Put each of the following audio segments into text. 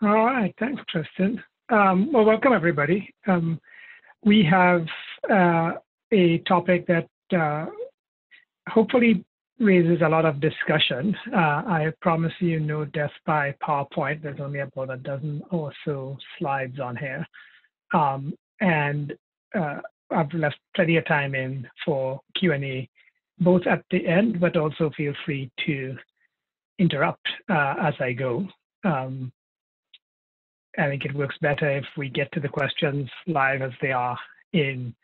All right, thanks, Tristan. Um, well, welcome everybody. Um, we have uh, a topic that uh, hopefully raises a lot of discussion. Uh, I promise you no death by PowerPoint. There's only about a dozen or so slides on here. Um, and uh, I've left plenty of time in for Q&A, both at the end, but also feel free to interrupt uh, as I go. Um, I think it works better if we get to the questions live as they are in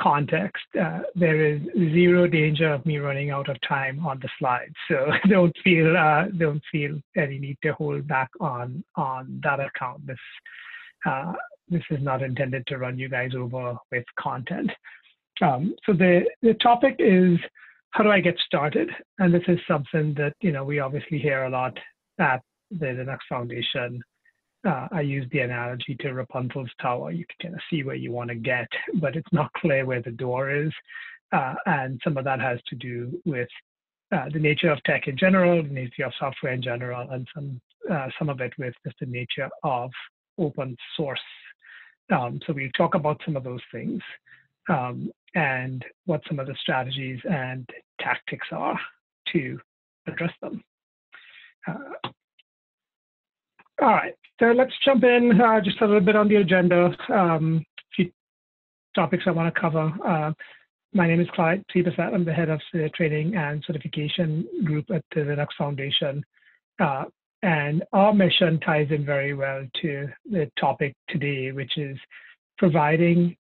context. Uh, there is zero danger of me running out of time on the slides, so don't feel uh, don't feel any need to hold back on on that account. This uh, this is not intended to run you guys over with content. Um, so the the topic is how do I get started? And this is something that you know we obviously hear a lot at the Linux Foundation uh, I use the analogy to Rapunzel's tower. You can kind of see where you want to get, but it's not clear where the door is. Uh, and some of that has to do with uh, the nature of tech in general, the nature of software in general, and some uh, some of it with just the nature of open source. Um, so we talk about some of those things um, and what some of the strategies and tactics are to address them. Uh, all right, so let's jump in uh, just a little bit on the agenda. Um, a few topics I want to cover. Uh, my name is Clyde Seepersad. I'm the head of the training and certification group at the Linux Foundation. Uh, and our mission ties in very well to the topic today, which is providing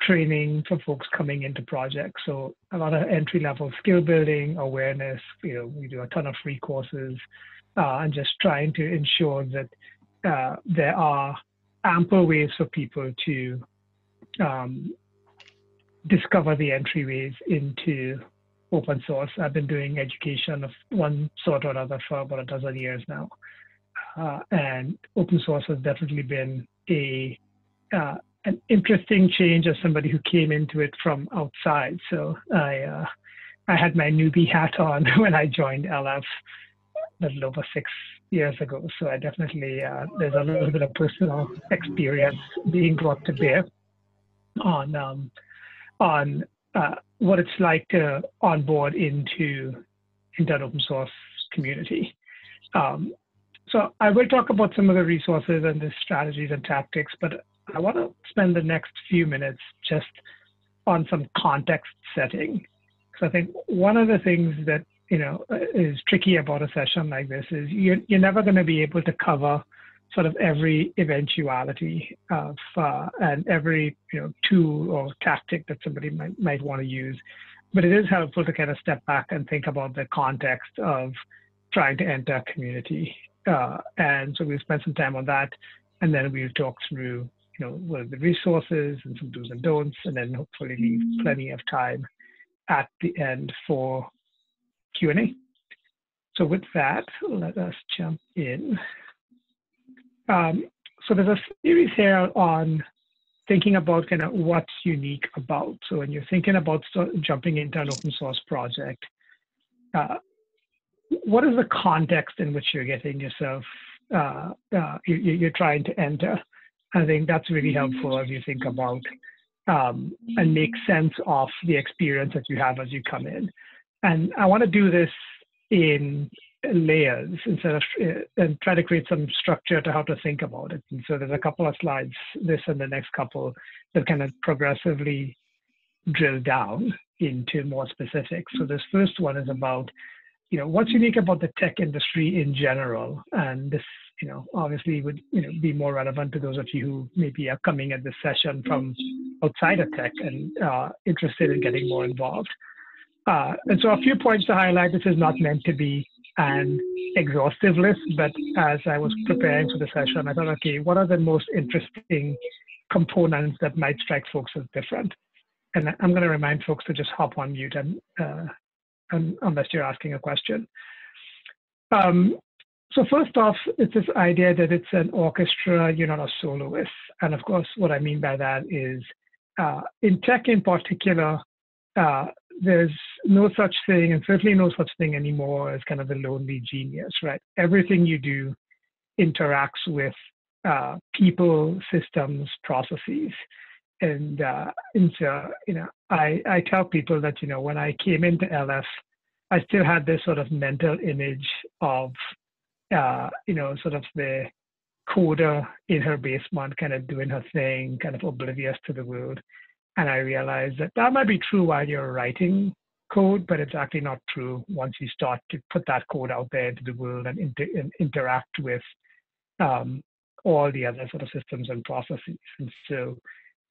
training for folks coming into projects. So a lot of entry level skill building, awareness, you know, we do a ton of free courses, and just trying to ensure that uh, there are ample ways for people to um, discover the entryways into open source. I've been doing education of one sort or another for about a dozen years now. Uh, and open source has definitely been a uh, an interesting change as somebody who came into it from outside. So I uh, I had my newbie hat on when I joined LF little over six years ago. So I definitely, uh, there's a little bit of personal experience being brought to bear on, um, on uh, what it's like to onboard into, into an open source community. Um, so I will talk about some of the resources and the strategies and tactics, but I want to spend the next few minutes just on some context setting. So I think one of the things that you know is tricky about a session like this is you're, you're never going to be able to cover sort of every eventuality of uh, and every you know tool or tactic that somebody might might want to use. But it is helpful to kind of step back and think about the context of trying to enter a community uh, and so we'll spend some time on that and then we'll talk through you know what are the resources and some do's and don'ts and then hopefully leave plenty of time at the end for Q&A. So with that, let us jump in. Um, so there's a series here on thinking about kind of what's unique about. So when you're thinking about jumping into an open source project, uh, what is the context in which you're getting yourself, uh, uh, you, are trying to enter? I think that's really helpful as you think about um, and make sense of the experience that you have as you come in. And I want to do this in layers instead of uh, and try to create some structure to how to think about it. And so there's a couple of slides, this and the next couple, that kind of progressively drill down into more specifics. So this first one is about, you know, what's unique about the tech industry in general, and this, you know, obviously would you know be more relevant to those of you who maybe are coming at this session from outside of tech and uh, interested in getting more involved. Uh, and so a few points to highlight. This is not meant to be an exhaustive list, but as I was preparing for the session, I thought, okay, what are the most interesting components that might strike folks as different? And I'm going to remind folks to just hop on mute and, uh, and unless you're asking a question. Um, so first off, it's this idea that it's an orchestra, you're not a soloist. And of course, what I mean by that is uh, in tech in particular, uh, there's no such thing, and certainly no such thing anymore as kind of the lonely genius, right? Everything you do interacts with uh, people, systems, processes. And, uh, and so, you know, I, I tell people that, you know, when I came into LF, I still had this sort of mental image of, uh, you know, sort of the coder in her basement, kind of doing her thing, kind of oblivious to the world. And I realized that that might be true while you're writing code, but it's actually not true once you start to put that code out there into the world and, inter- and interact with um, all the other sort of systems and processes. And so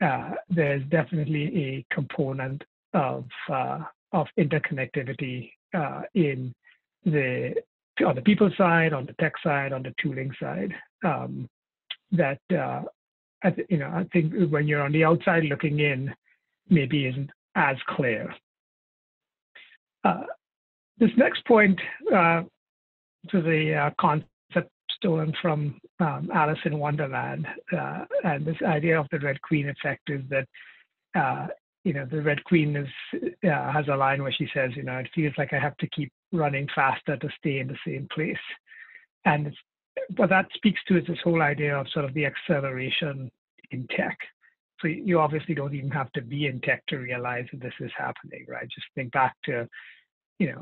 uh, there's definitely a component of uh, of interconnectivity uh, in the on the people side, on the tech side, on the tooling side. Um, that uh, th- you know, I think when you're on the outside looking in, maybe isn't as clear. Uh, this next point uh, to the uh, concept stolen from um, Alice in Wonderland, uh, and this idea of the Red Queen effect is that uh, you know the Red Queen is uh, has a line where she says, you know, it feels like I have to keep running faster to stay in the same place, and what that speaks to is this whole idea of sort of the acceleration in tech. So you obviously don't even have to be in tech to realize that this is happening, right? Just think back to, you know,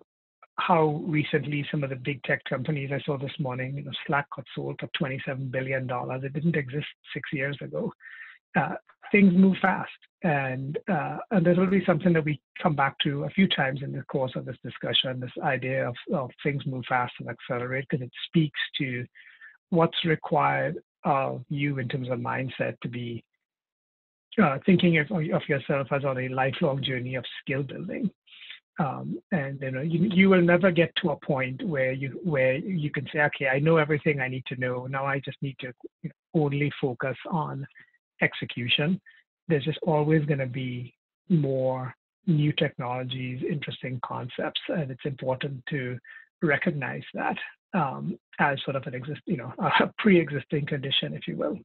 how recently some of the big tech companies I saw this morning, you know, Slack got sold for $27 billion. It didn't exist six years ago. Uh, things move fast, and uh, and this will be something that we come back to a few times in the course of this discussion. This idea of, of things move fast and accelerate, because it speaks to what's required of you in terms of mindset to be uh, thinking of, of yourself as on a lifelong journey of skill building. Um, and you know you, you will never get to a point where you where you can say okay i know everything i need to know now i just need to only focus on execution there's just always going to be more new technologies interesting concepts and it's important to recognize that um, as sort of an exist you know a pre-existing condition if you will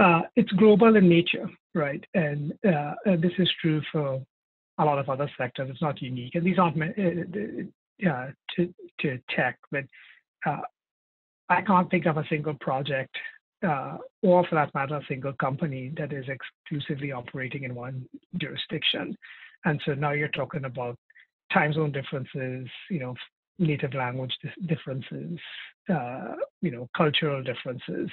uh, it's global in nature, right? And, uh, and, this is true for a lot of other sectors. It's not unique, and these aren't uh, uh, to, to tech, but uh, I can't think of a single project, uh, or for that matter, a single company that is exclusively operating in one jurisdiction. And so now you're talking about time zone differences, you know, native language differences, you know, cultural differences.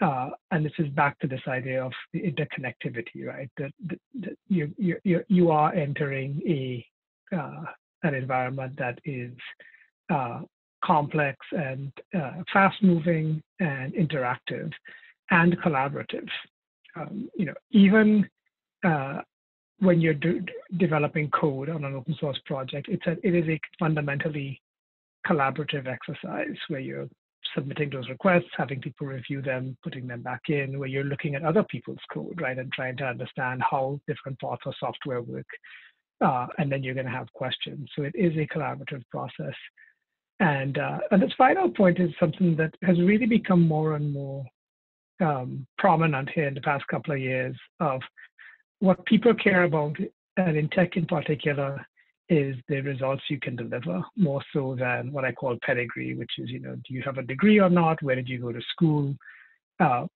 Uh, and this is back to this idea of the interconnectivity, right? That, that, that you, you, you are entering a uh, an environment that is uh, complex and uh, fast moving and interactive and collaborative. Um, you know, even uh, when you're developing code on an open source project, it's a, it is a fundamentally collaborative exercise where you're submitting those requests, having people review them, putting them back in, where you're looking at other people's code, right, and trying to understand how different parts of software work. Uh, and then you're going to have questions. So it is a collaborative process. And, uh, and this final point is something that has really become more and more um, prominent here in the past couple of years of what people care about, and in tech in particular, is the results you can deliver more so than what I call pedigree, which is, you know, do you have a degree or not? Where did you go to school? Uh,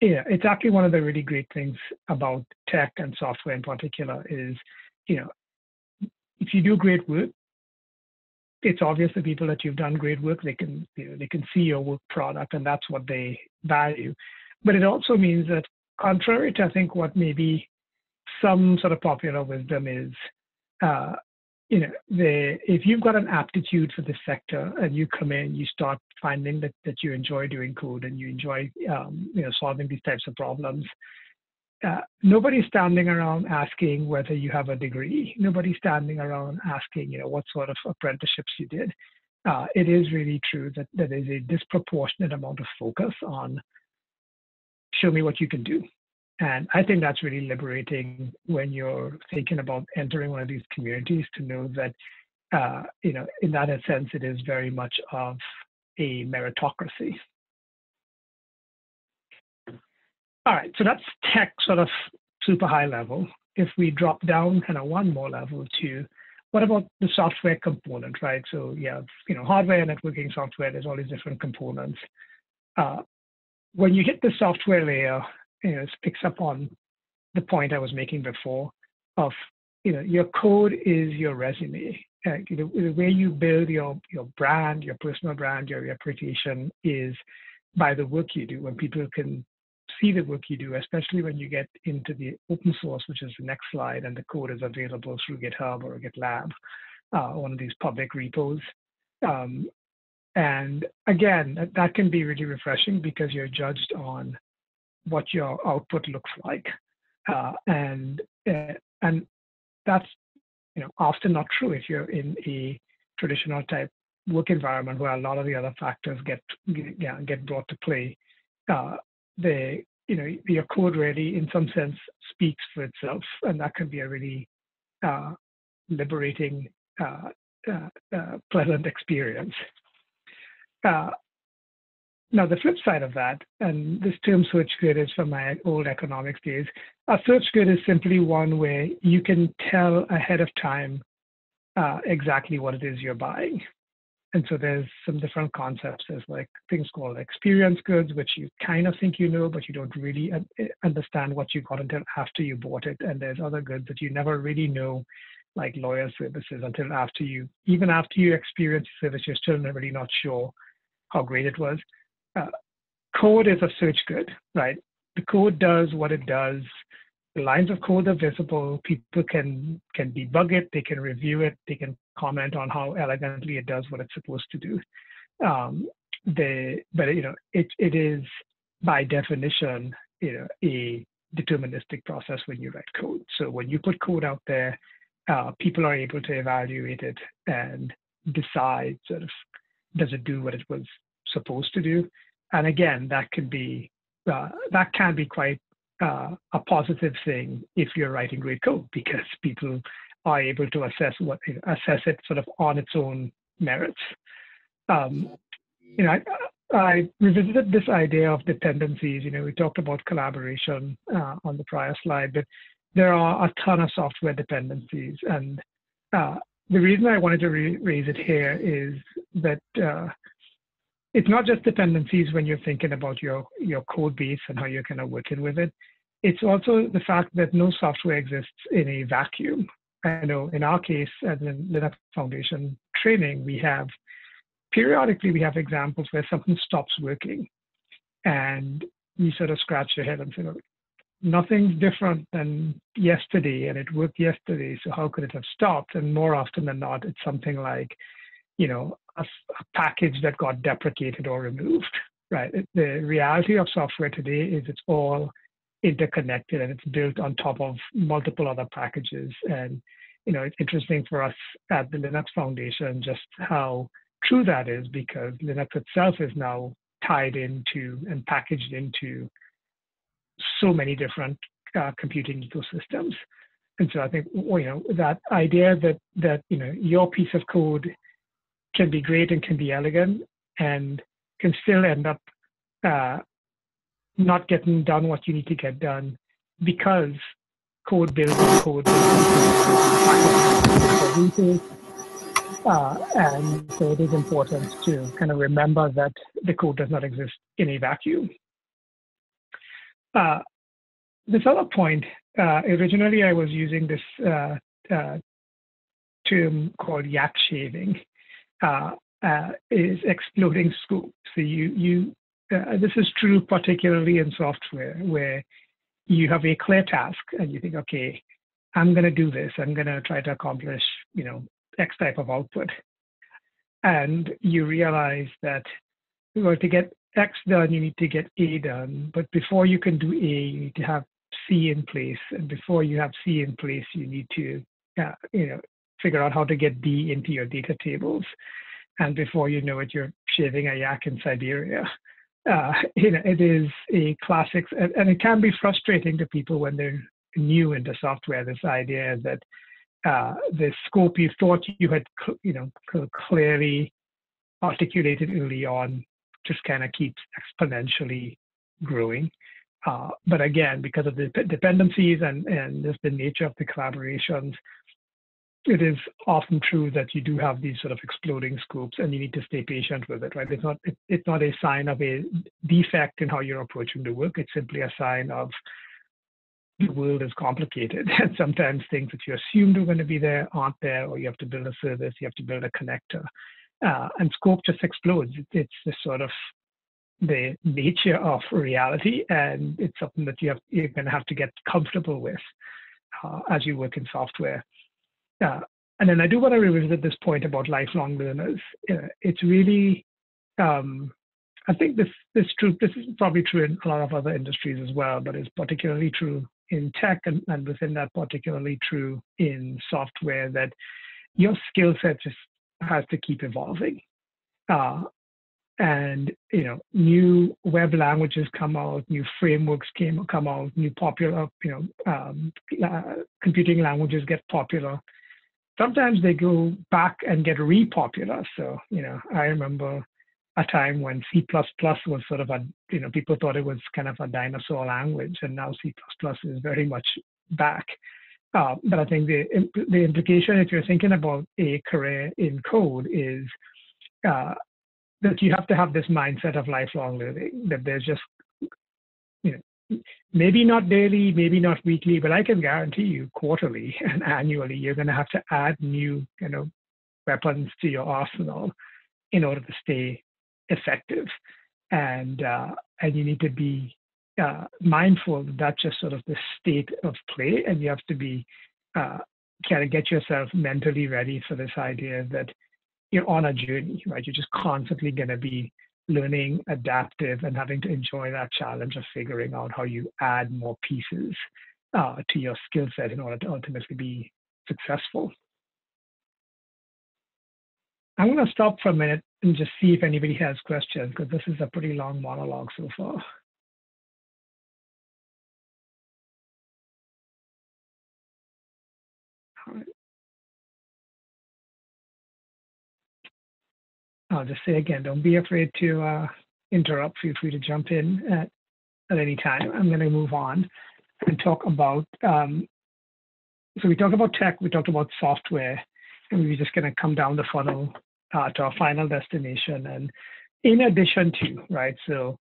yeah, it's actually one of the really great things about tech and software in particular is, you know, if you do great work, it's obvious to people that you've done great work. They can, you know, they can see your work product, and that's what they value. But it also means that, contrary to I think what maybe some sort of popular wisdom is, uh, you know, the, if you've got an aptitude for the sector and you come in, you start finding that, that you enjoy doing code and you enjoy, um, you know, solving these types of problems. Uh, nobody's standing around asking whether you have a degree. Nobody's standing around asking, you know, what sort of apprenticeships you did. Uh, it is really true that there is a disproportionate amount of focus on show me what you can do. And I think that's really liberating when you're thinking about entering one of these communities to know that, uh, you know, in that sense, it is very much of a meritocracy. All right, so that's tech sort of super high level. If we drop down kind of one more level to what about the software component, right? So you have, you know, hardware, networking, software, there's all these different components. Uh, when you hit the software layer, you know, it picks up on the point I was making before of, you know, your code is your resume. You know, the way you build your, your brand, your personal brand, your reputation is by the work you do. When people can see the work you do, especially when you get into the open source, which is the next slide, and the code is available through GitHub or GitLab, uh, one of these public repos. Um, and again, that, can be really refreshing because you're judged on what your output looks like. Uh, and uh, and that's you know often not true if you're in a traditional type work environment where a lot of the other factors get get, get brought to play. Uh, the you know your code really in some sense speaks for itself, and that can be a really uh, liberating, uh, uh, uh pleasant experience. Uh, now, the flip side of that, and this term search good is from my old economics days, a search good is simply one where you can tell ahead of time uh, exactly what it is you're buying. And so there's some different concepts. There's like things called experience goods, which you kind of think you know, but you don't really understand what you got until after you bought it. And there's other goods that you never really know, like lawyer services, until after you, even after you experience the service, you're still really not sure how great it was. Uh, code is a search good, right? The code does what it does. Lines of code are visible. People can can debug it. They can review it. They can comment on how elegantly it does what it's supposed to do. Um, they, but you know, it it is by definition, you know, a deterministic process when you write code. So when you put code out there, uh, people are able to evaluate it and decide sort of does it do what it was supposed to do. And again, that can be uh, that can be quite uh, a positive thing if you're writing great code because people are able to assess what assess it sort of on its own merits. Um, you know, I, I, revisited this idea of dependencies. You know, we talked about collaboration uh, on the prior slide, but there are a ton of software dependencies, and uh, the reason I wanted to raise it here is that uh, it's not just dependencies when you're thinking about your, your code base and how you're kind of working with it. It's also the fact that no software exists in a vacuum. I know in our case, as in Linux Foundation training, we have periodically we have examples where something stops working and you sort of scratch your head and say, nothing's different than yesterday and it worked yesterday, so how could it have stopped? And more often than not, it's something like, you know, a, a package that got deprecated or removed, right? The reality of software today is it's all interconnected and it's built on top of multiple other packages. And, you know, it's interesting for us at the Linux Foundation just how true that is because Linux itself is now tied into and packaged into so many different uh, computing ecosystems. And so I think you know that idea that that you know your piece of code can be great and can be elegant and can still end up uh, not getting done what you need to get done because code building code uh, and so it is important to kind of remember that the code does not exist in a vacuum. Uh, this other point, uh, originally I was using this uh, uh term called yak shaving, uh, uh, is exploding scope. So you, you this is true particularly in software where you have a clear task and you think, okay, I'm going to do this. I'm going to try to accomplish, you know, X type of output. And you realize that well, to get X done, you need to get A done. But before you can do A, you need to have C in place. And before you have C in place, you need to, uh, you know, figure out how to get D into your data tables. And before you know it, you're shaving a yak in Siberia. Uh, you know, it is a classic, and, it can be frustrating to people when they're new into software. This idea that uh, the scope you thought you had, you know, clearly articulated early on just kind of keeps exponentially growing. Uh, but again, because of the dependencies and, and just the nature of the collaborations, it is often true that you do have these sort of exploding scopes and you need to stay patient with it, right? It's not, it, it's not a sign of a defect in how you're approaching the work. It's simply a sign of the world is complicated. And sometimes things that you assumed were going to be there aren't there, or you have to build a service, you have to build a connector. Uh, and scope just explodes. It's just sort of the nature of reality, and it's something that you have, you're going to have to get comfortable with uh, as you work in software. Uh, and then I do want to revisit this point about lifelong learners. Uh, it's really, um, I think this this true. This is probably true in a lot of other industries as well, but it's particularly true in tech, and, and within that, particularly true in software. That your skill set just has to keep evolving. Uh, and you know new web languages come out new frameworks came come out new popular you know um, uh, computing languages get popular sometimes they go back and get repopular. So you know i remember a time when c++ was sort of a you know people thought it was kind of a dinosaur language and now c++ is very much back. Uh, but i think the the implication if you're thinking about a career in code is uh, that you have to have this mindset of lifelong learning, that there's just, maybe not daily, maybe not weekly, but I can guarantee you quarterly and annually, you're going to have to add new, you know, weapons to your arsenal in order to stay effective. And, uh, and you need to be uh, mindful that that's just sort of the state of play, and you have to be uh, kind of get yourself mentally ready for this idea that you're on a journey, right? You're just constantly going to be learning, adaptive, and having to enjoy that challenge of figuring out how you add more pieces uh, to your skill set in order to ultimately be successful. I'm going to stop for a minute and just see if anybody has questions because this is a pretty long monologue so far. I'll just say again, don't be afraid to uh, interrupt. Feel free to jump in at, at any time. I'm going to move on and talk about. Um, so we talked about tech, we talked about software, and we're just going to come down the funnel uh, to our final destination. And in addition to, right, so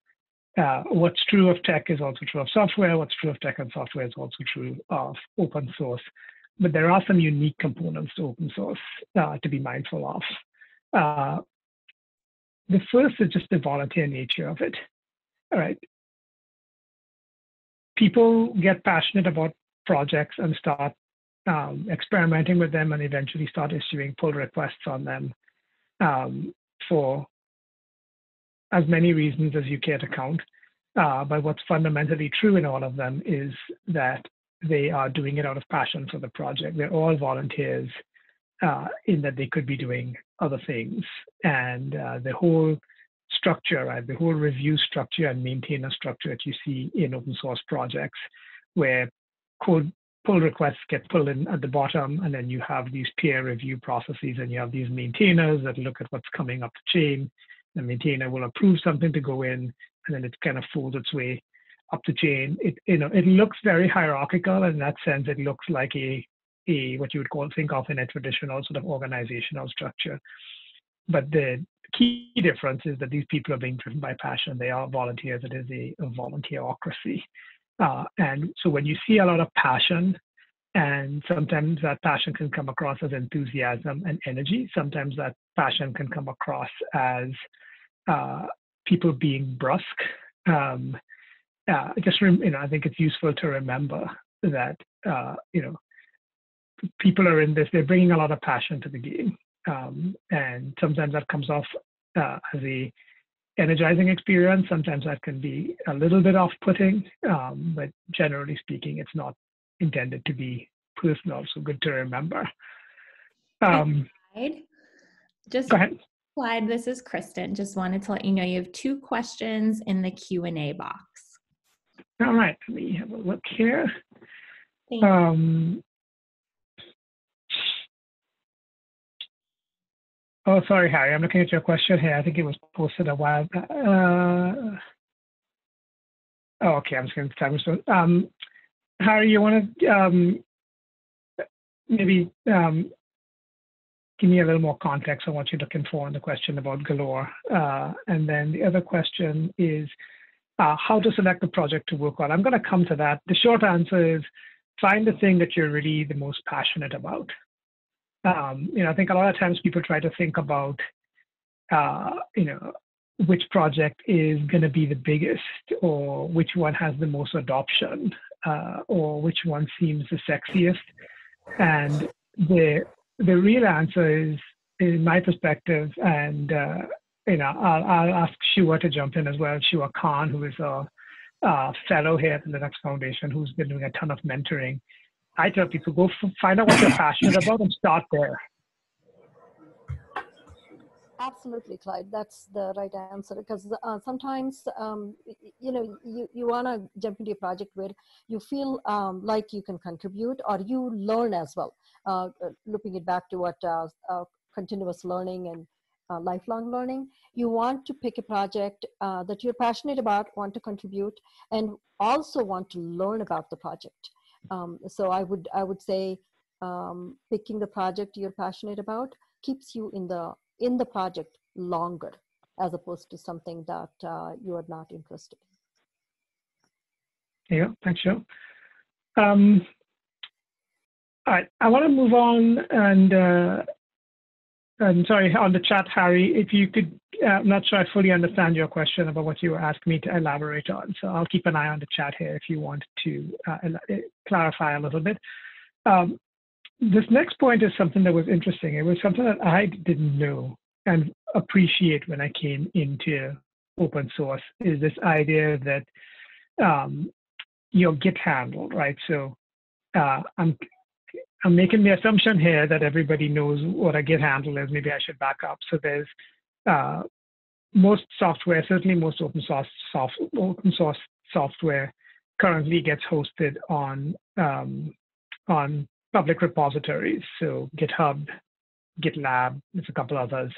uh, what's true of tech is also true of software. What's true of tech and software is also true of open source. But there are some unique components to open source uh, to be mindful of. Uh, the first is just the volunteer nature of it. All right. People get passionate about projects and start um, experimenting with them and eventually start issuing pull requests on them um, for as many reasons as you care to count. Uh, but what's fundamentally true in all of them is that they are doing it out of passion for the project. They're all volunteers uh, in that they could be doing other things. And uh, the whole structure, right, the whole review structure and maintainer structure that you see in open source projects, where code pull requests get pulled in at the bottom, and then you have these peer review processes, and you have these maintainers that look at what's coming up the chain. The maintainer will approve something to go in, and then it kind of folds its way up the chain. It you know it looks very hierarchical, and in that sense, it looks like a a what you would call think of in a traditional sort of organizational structure. But the key difference is that these people are being driven by passion. They are volunteers. It is a, a volunteerocracy. Uh, and so when you see a lot of passion, and sometimes that passion can come across as enthusiasm and energy. Sometimes that passion can come across as uh, people being brusque. Um, uh, just you know, I think it's useful to remember that uh, you know people are in this, they're bringing a lot of passion to the game. Um, and sometimes that comes off uh, as a energizing experience. Sometimes that can be a little bit off-putting, um, but generally speaking, it's not intended to be personal. So good to remember. Um, just go ahead. Clyde, this is Kristen. Just wanted to let you know you have two questions in the Q&A box. All right, let me have a look here. Um, Oh, sorry, Harry. I'm looking at your question here. I think it was posted a while. Uh, oh, okay. I'm just going to time so. Um, Harry, you want to um, maybe um, give me a little more context on what you're looking for in the question about Galore. Uh, and then the other question is uh, how to select the project to work on. I'm going to come to that. The short answer is find the thing that you're really the most passionate about. Um, you know, I think a lot of times people try to think about, uh, you know, which project is going to be the biggest or which one has the most adoption uh, or which one seems the sexiest. And the the real answer is, in my perspective, and uh, you know, I'll, I'll ask Shuah to jump in as well. Shuah Khan, who is a, a fellow here at the Linux Foundation, who's been doing a ton of mentoring. I tell people go f- find out what you're passionate about and start there. Absolutely, Clyde. That's the right answer because uh, sometimes, um, you know, you, you want to jump into a project where you feel um, like you can contribute or you learn as well. Uh, uh looping it back to what uh, uh, continuous learning and uh, lifelong learning, you want to pick a project that you're passionate about, want to contribute, and also want to learn about the project. Um, so I would I would say um, picking the project you're passionate about keeps you in the in the project longer as opposed to something that uh, you are not interested in. Yeah, thanks, Joe. Um, all right, I want to move on and, uh, and sorry, on the chat, Harry, if you could, uh, I'm not sure I fully understand your question about what you asking me to elaborate on. So I'll keep an eye on the chat here if you want to uh, clarify a little bit. Um, this next point is something that was interesting. It was something that I didn't know and appreciate when I came into open source is this idea that um, your Git handle, right? So uh, I'm I'm making the assumption here that everybody knows what a Git handle is. Maybe I should back up. So there's uh, most software, certainly most open source soft, open source software currently gets hosted on um, on public repositories, so GitHub, GitLab, there's a couple others.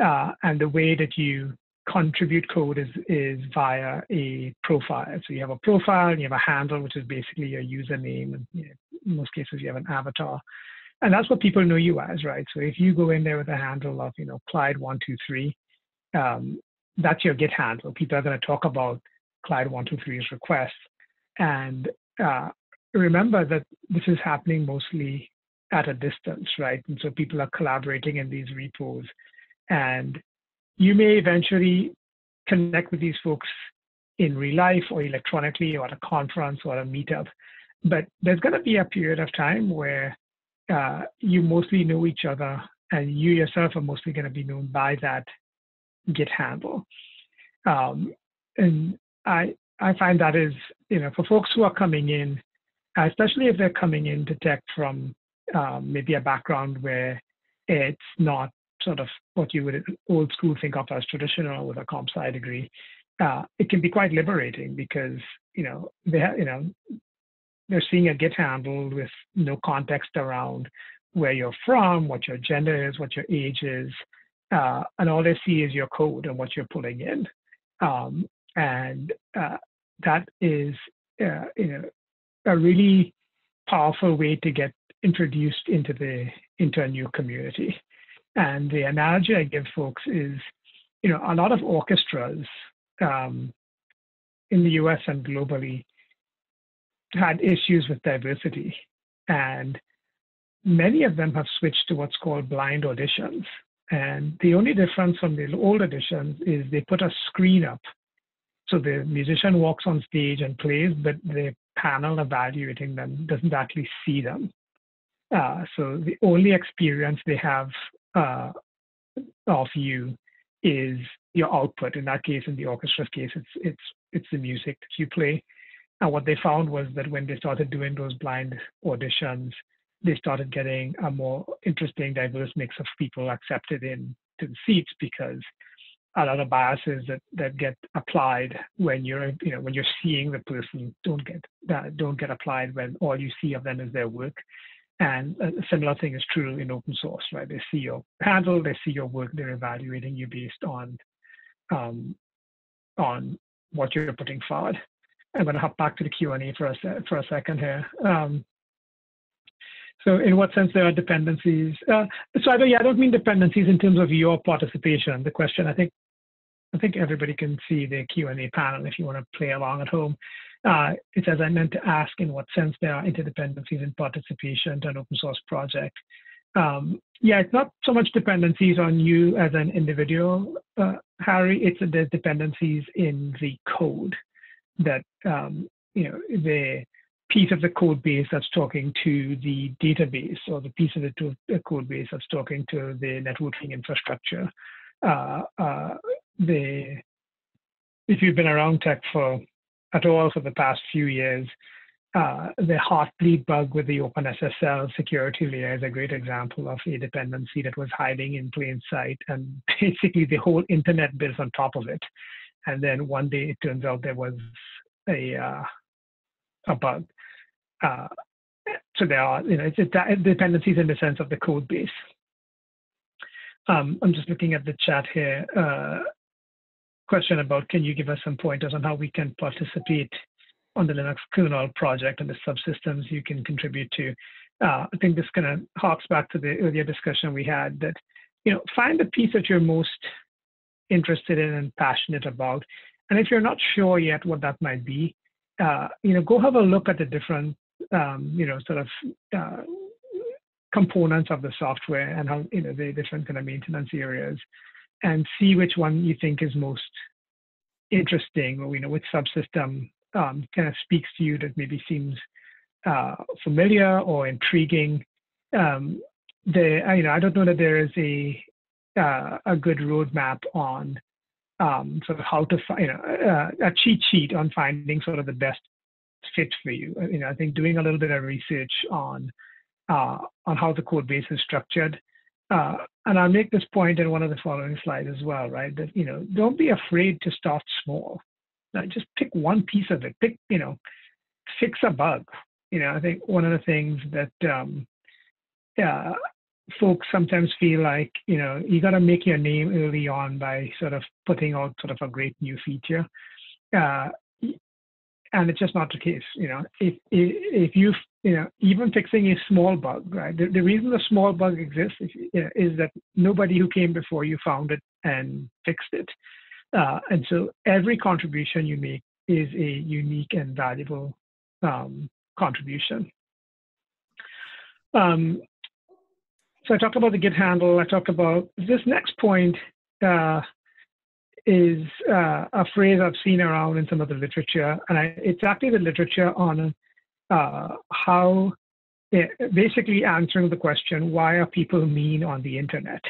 Uh, and the way that you contribute code is, is via a profile. So you have a profile, and you have a handle, which is basically your username. And you know, in most cases, you have an avatar. And that's what people know you as, right? So if you go in there with a handle of, you know, Clyde123, um, that's your Git handle. People are going to talk about Clyde123's requests. And uh, remember that this is happening mostly at a distance, right? And so people are collaborating in these repos. And you may eventually connect with these folks in real life or electronically or at a conference or a meetup. But there's going to be a period of time where uh, you mostly know each other and you yourself are mostly going to be known by that Git handle. Um, and I, I find that is, you know, for folks who are coming in especially if they're coming into tech from um, maybe a background where it's not sort of what you would old school think of as traditional with a comp sci degree. Uh, it can be quite liberating because you know they have, you know they're seeing a Git handle with no context around where you're from, what your gender is, what your age is, uh, and all they see is your code and what you're pulling in. Um, and uh, that is, uh, you know, a really powerful way to get introduced into the into a new community. And the analogy I give folks is, you know, a lot of orchestras um, in the U.S. and globally had issues with diversity, and many of them have switched to what's called blind auditions. And the only difference from the old auditions is they put a screen up. So the musician walks on stage and plays, but the panel evaluating them doesn't actually see them. Uh, so the only experience they have uh, of you is your output. In that case, in the orchestra's case, it's it's it's the music that you play. And what they found was that when they started doing those blind auditions, they started getting a more interesting, diverse mix of people accepted in to the seats because a lot of biases that, that get applied when you're you know when you're seeing the person don't get that don't get applied when all you see of them is their work. And a similar thing is true in open source right? They see your handle they see your work they're evaluating you based on um, on what you're putting forward i'm going to hop back to the q&a for a, for a second here um, So in what sense there are dependencies? Uh, so I don't, yeah, I don't mean dependencies in terms of your participation. The question, I think, I think everybody can see the Q&A panel if you want to play along at home. Uh, it says I meant to ask in what sense there are interdependencies in participation to an open source project. Um, yeah, it's not so much dependencies on you as an individual, uh, Harry. It's the dependencies in the code that um, you know the piece of the code base that's talking to the database or the piece of the, the code base that's talking to the networking infrastructure. Uh, uh, the if you've been around tech for at all for the past few years, uh, the heartbleed bug with the OpenSSL security layer is a great example of a dependency that was hiding in plain sight, and basically the whole internet built on top of it. And then one day it turns out there was a uh, a bug. Uh, so there are, you know, it's, it's dependencies in the sense of the code base. Um, I'm just looking at the chat here. Uh, question about can you give us some pointers on how we can participate on the Linux kernel project and the subsystems you can contribute to. Uh, I think this kind of harks back to the earlier discussion we had that, you know, find the piece that you're most interested in and passionate about. And if you're not sure yet what that might be, uh, you know, go have a look at the different, um, you know, sort of uh, components of the software and how, you know, the different kind of maintenance areas and see which one you think is most interesting or, you know, which subsystem um, kind of speaks to you that maybe seems uh, familiar or intriguing. Um, the, you know, I don't know that there is a uh, a good roadmap on um, sort of how to find, you know, uh, a cheat sheet on finding sort of the best fit for you. You know, I think doing a little bit of research on uh, on how the code base is structured. Uh, and I'll make this point in one of the following slides as well, right? That you know, don't be afraid to start small. Just pick one piece of it. Pick, you know, fix a bug. You know, I think one of the things that um, uh, folks sometimes feel like you know you got to make your name early on by sort of putting out sort of a great new feature. Uh, and it's just not the case you know. If if you you know even fixing a small bug right? The, the reason the small bug exists is, you know, is that nobody who came before you found it and fixed it. Uh, and so every contribution you make is a unique and valuable um, contribution. Um, so I talked about the Git handle. I talked about this next point uh, is uh, a phrase I've seen around in some of the literature, and I, it's actually the literature on uh, how it, basically answering the question, why are people mean on the internet?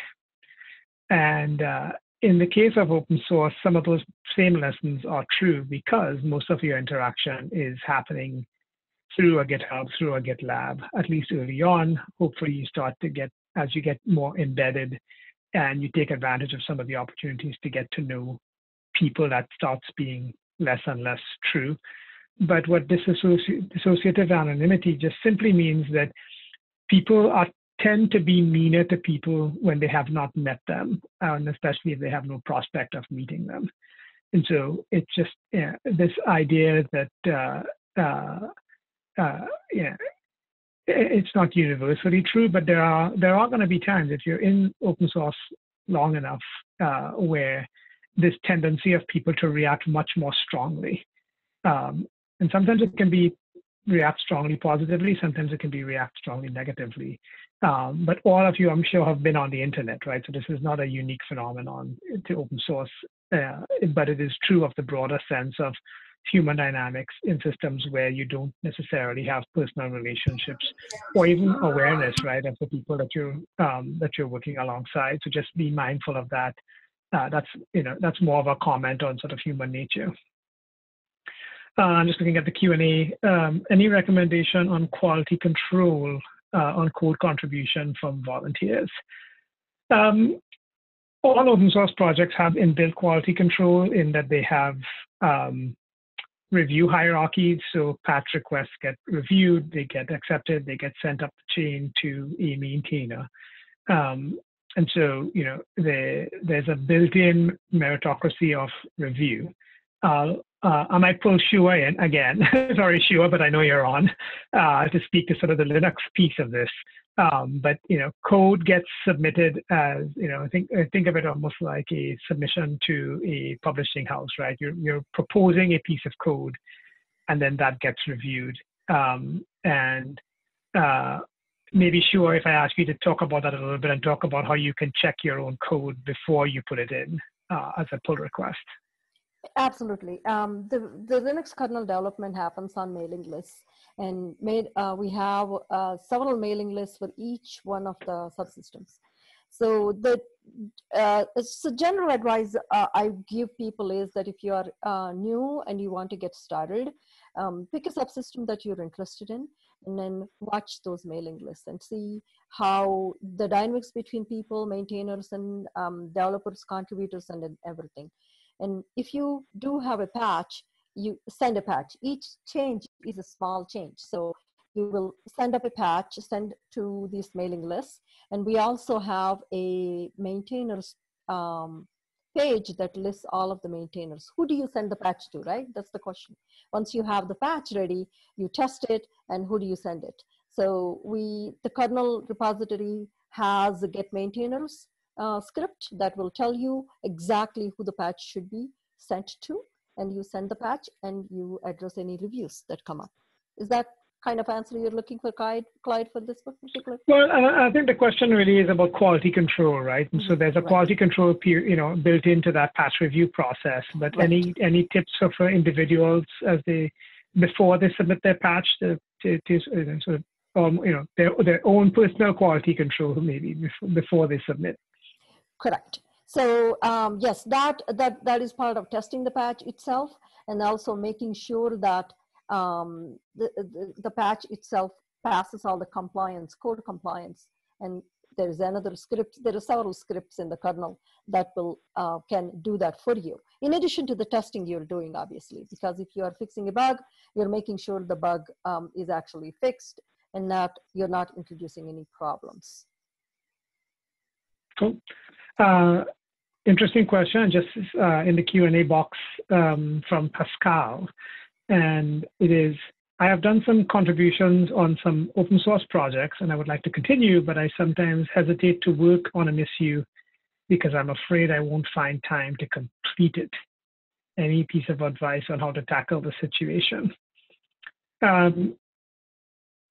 And uh, in the case of open source, some of those same lessons are true because most of your interaction is happening through a GitHub, through a GitLab, at least early on. Hopefully you start to get as you get more embedded and you take advantage of some of the opportunities to get to know people, that starts being less and less true. But what disassoci- dissociative anonymity just simply means that people are tend to be meaner to people when they have not met them, and especially if they have no prospect of meeting them. And so it's just yeah, this idea that uh, uh, uh, yeah, it's not universally true, but there are there are going to be times if you're in open source long enough uh, where this tendency of people to react much more strongly, um, and sometimes it can be react strongly positively, sometimes it can be react strongly negatively. Um, but all of you, I'm sure, have been on the internet, right? So this is not a unique phenomenon to open source, uh, but it is true of the broader sense of human dynamics in systems where you don't necessarily have personal relationships or even awareness, right, of the people that you're um, that you're working alongside. So just be mindful of that. Uh, that's you know that's more of a comment on sort of human nature. Uh, I'm just looking at the Q&A. Um, any recommendation on quality control uh, on code contribution from volunteers? Um, all open source projects have inbuilt quality control in that they have um, review hierarchies. So patch requests get reviewed, they get accepted, they get sent up the chain to a maintainer. Um, and so, you know, the, there's a built-in meritocracy of review. Uh, uh, I might pull Shuah in again. Sorry, Shuah, but I know you're on uh, to speak to sort of the Linux piece of this. Um, but you know, code gets submitted as you know. I think think of it almost like a submission to a publishing house, right? You're you're proposing a piece of code, and then that gets reviewed. Um, and uh, maybe sure if I ask you to talk about that a little bit and talk about how you can check your own code before you put it in uh, as a pull request. Absolutely. Um, the, the Linux kernel development happens on mailing lists. And made, uh, we have uh, several mailing lists for each one of the subsystems. So the uh, so general advice uh, I give people is that if you are uh, new and you want to get started, um, pick a subsystem that you're interested in and then watch those mailing lists and see how the dynamics between people, maintainers and um, developers, contributors and everything. And if you do have a patch, you send a patch. Each change is a small change. So you will send up a patch, send to these mailing lists. And we also have a maintainers um, page that lists all of the maintainers. Who do you send the patch to, right? That's the question. Once you have the patch ready, you test it, and who do you send it? So we, the kernel repository has get maintainers uh, script that will tell you exactly who the patch should be sent to and you send the patch and you address any reviews that come up. Is that kind of answer you're looking for, Clyde, Clyde for this particular? Well, I think the question really is about quality control, right? And so there's a quality control, you know, built into that patch review process. But right. any any tips for individuals as they before they submit their patch to, to, to sort of um, you know their their own personal quality control maybe before, before they submit. Correct. So um, yes, that, that, that is part of testing the patch itself and also making sure that um, the, the, the, patch itself passes all the compliance, code compliance. And there is another script, there are several scripts in the kernel that will, uh, can do that for you. In addition to the testing you're doing, obviously, because if you are fixing a bug, you're making sure the bug um, is actually fixed and that you're not introducing any problems. Cool. Uh, interesting question, just uh, in the Q&A box um, from Pascal. And it is, I have done some contributions on some open source projects and I would like to continue, but I sometimes hesitate to work on an issue because I'm afraid I won't find time to complete it. Any piece of advice on how to tackle the situation? Um,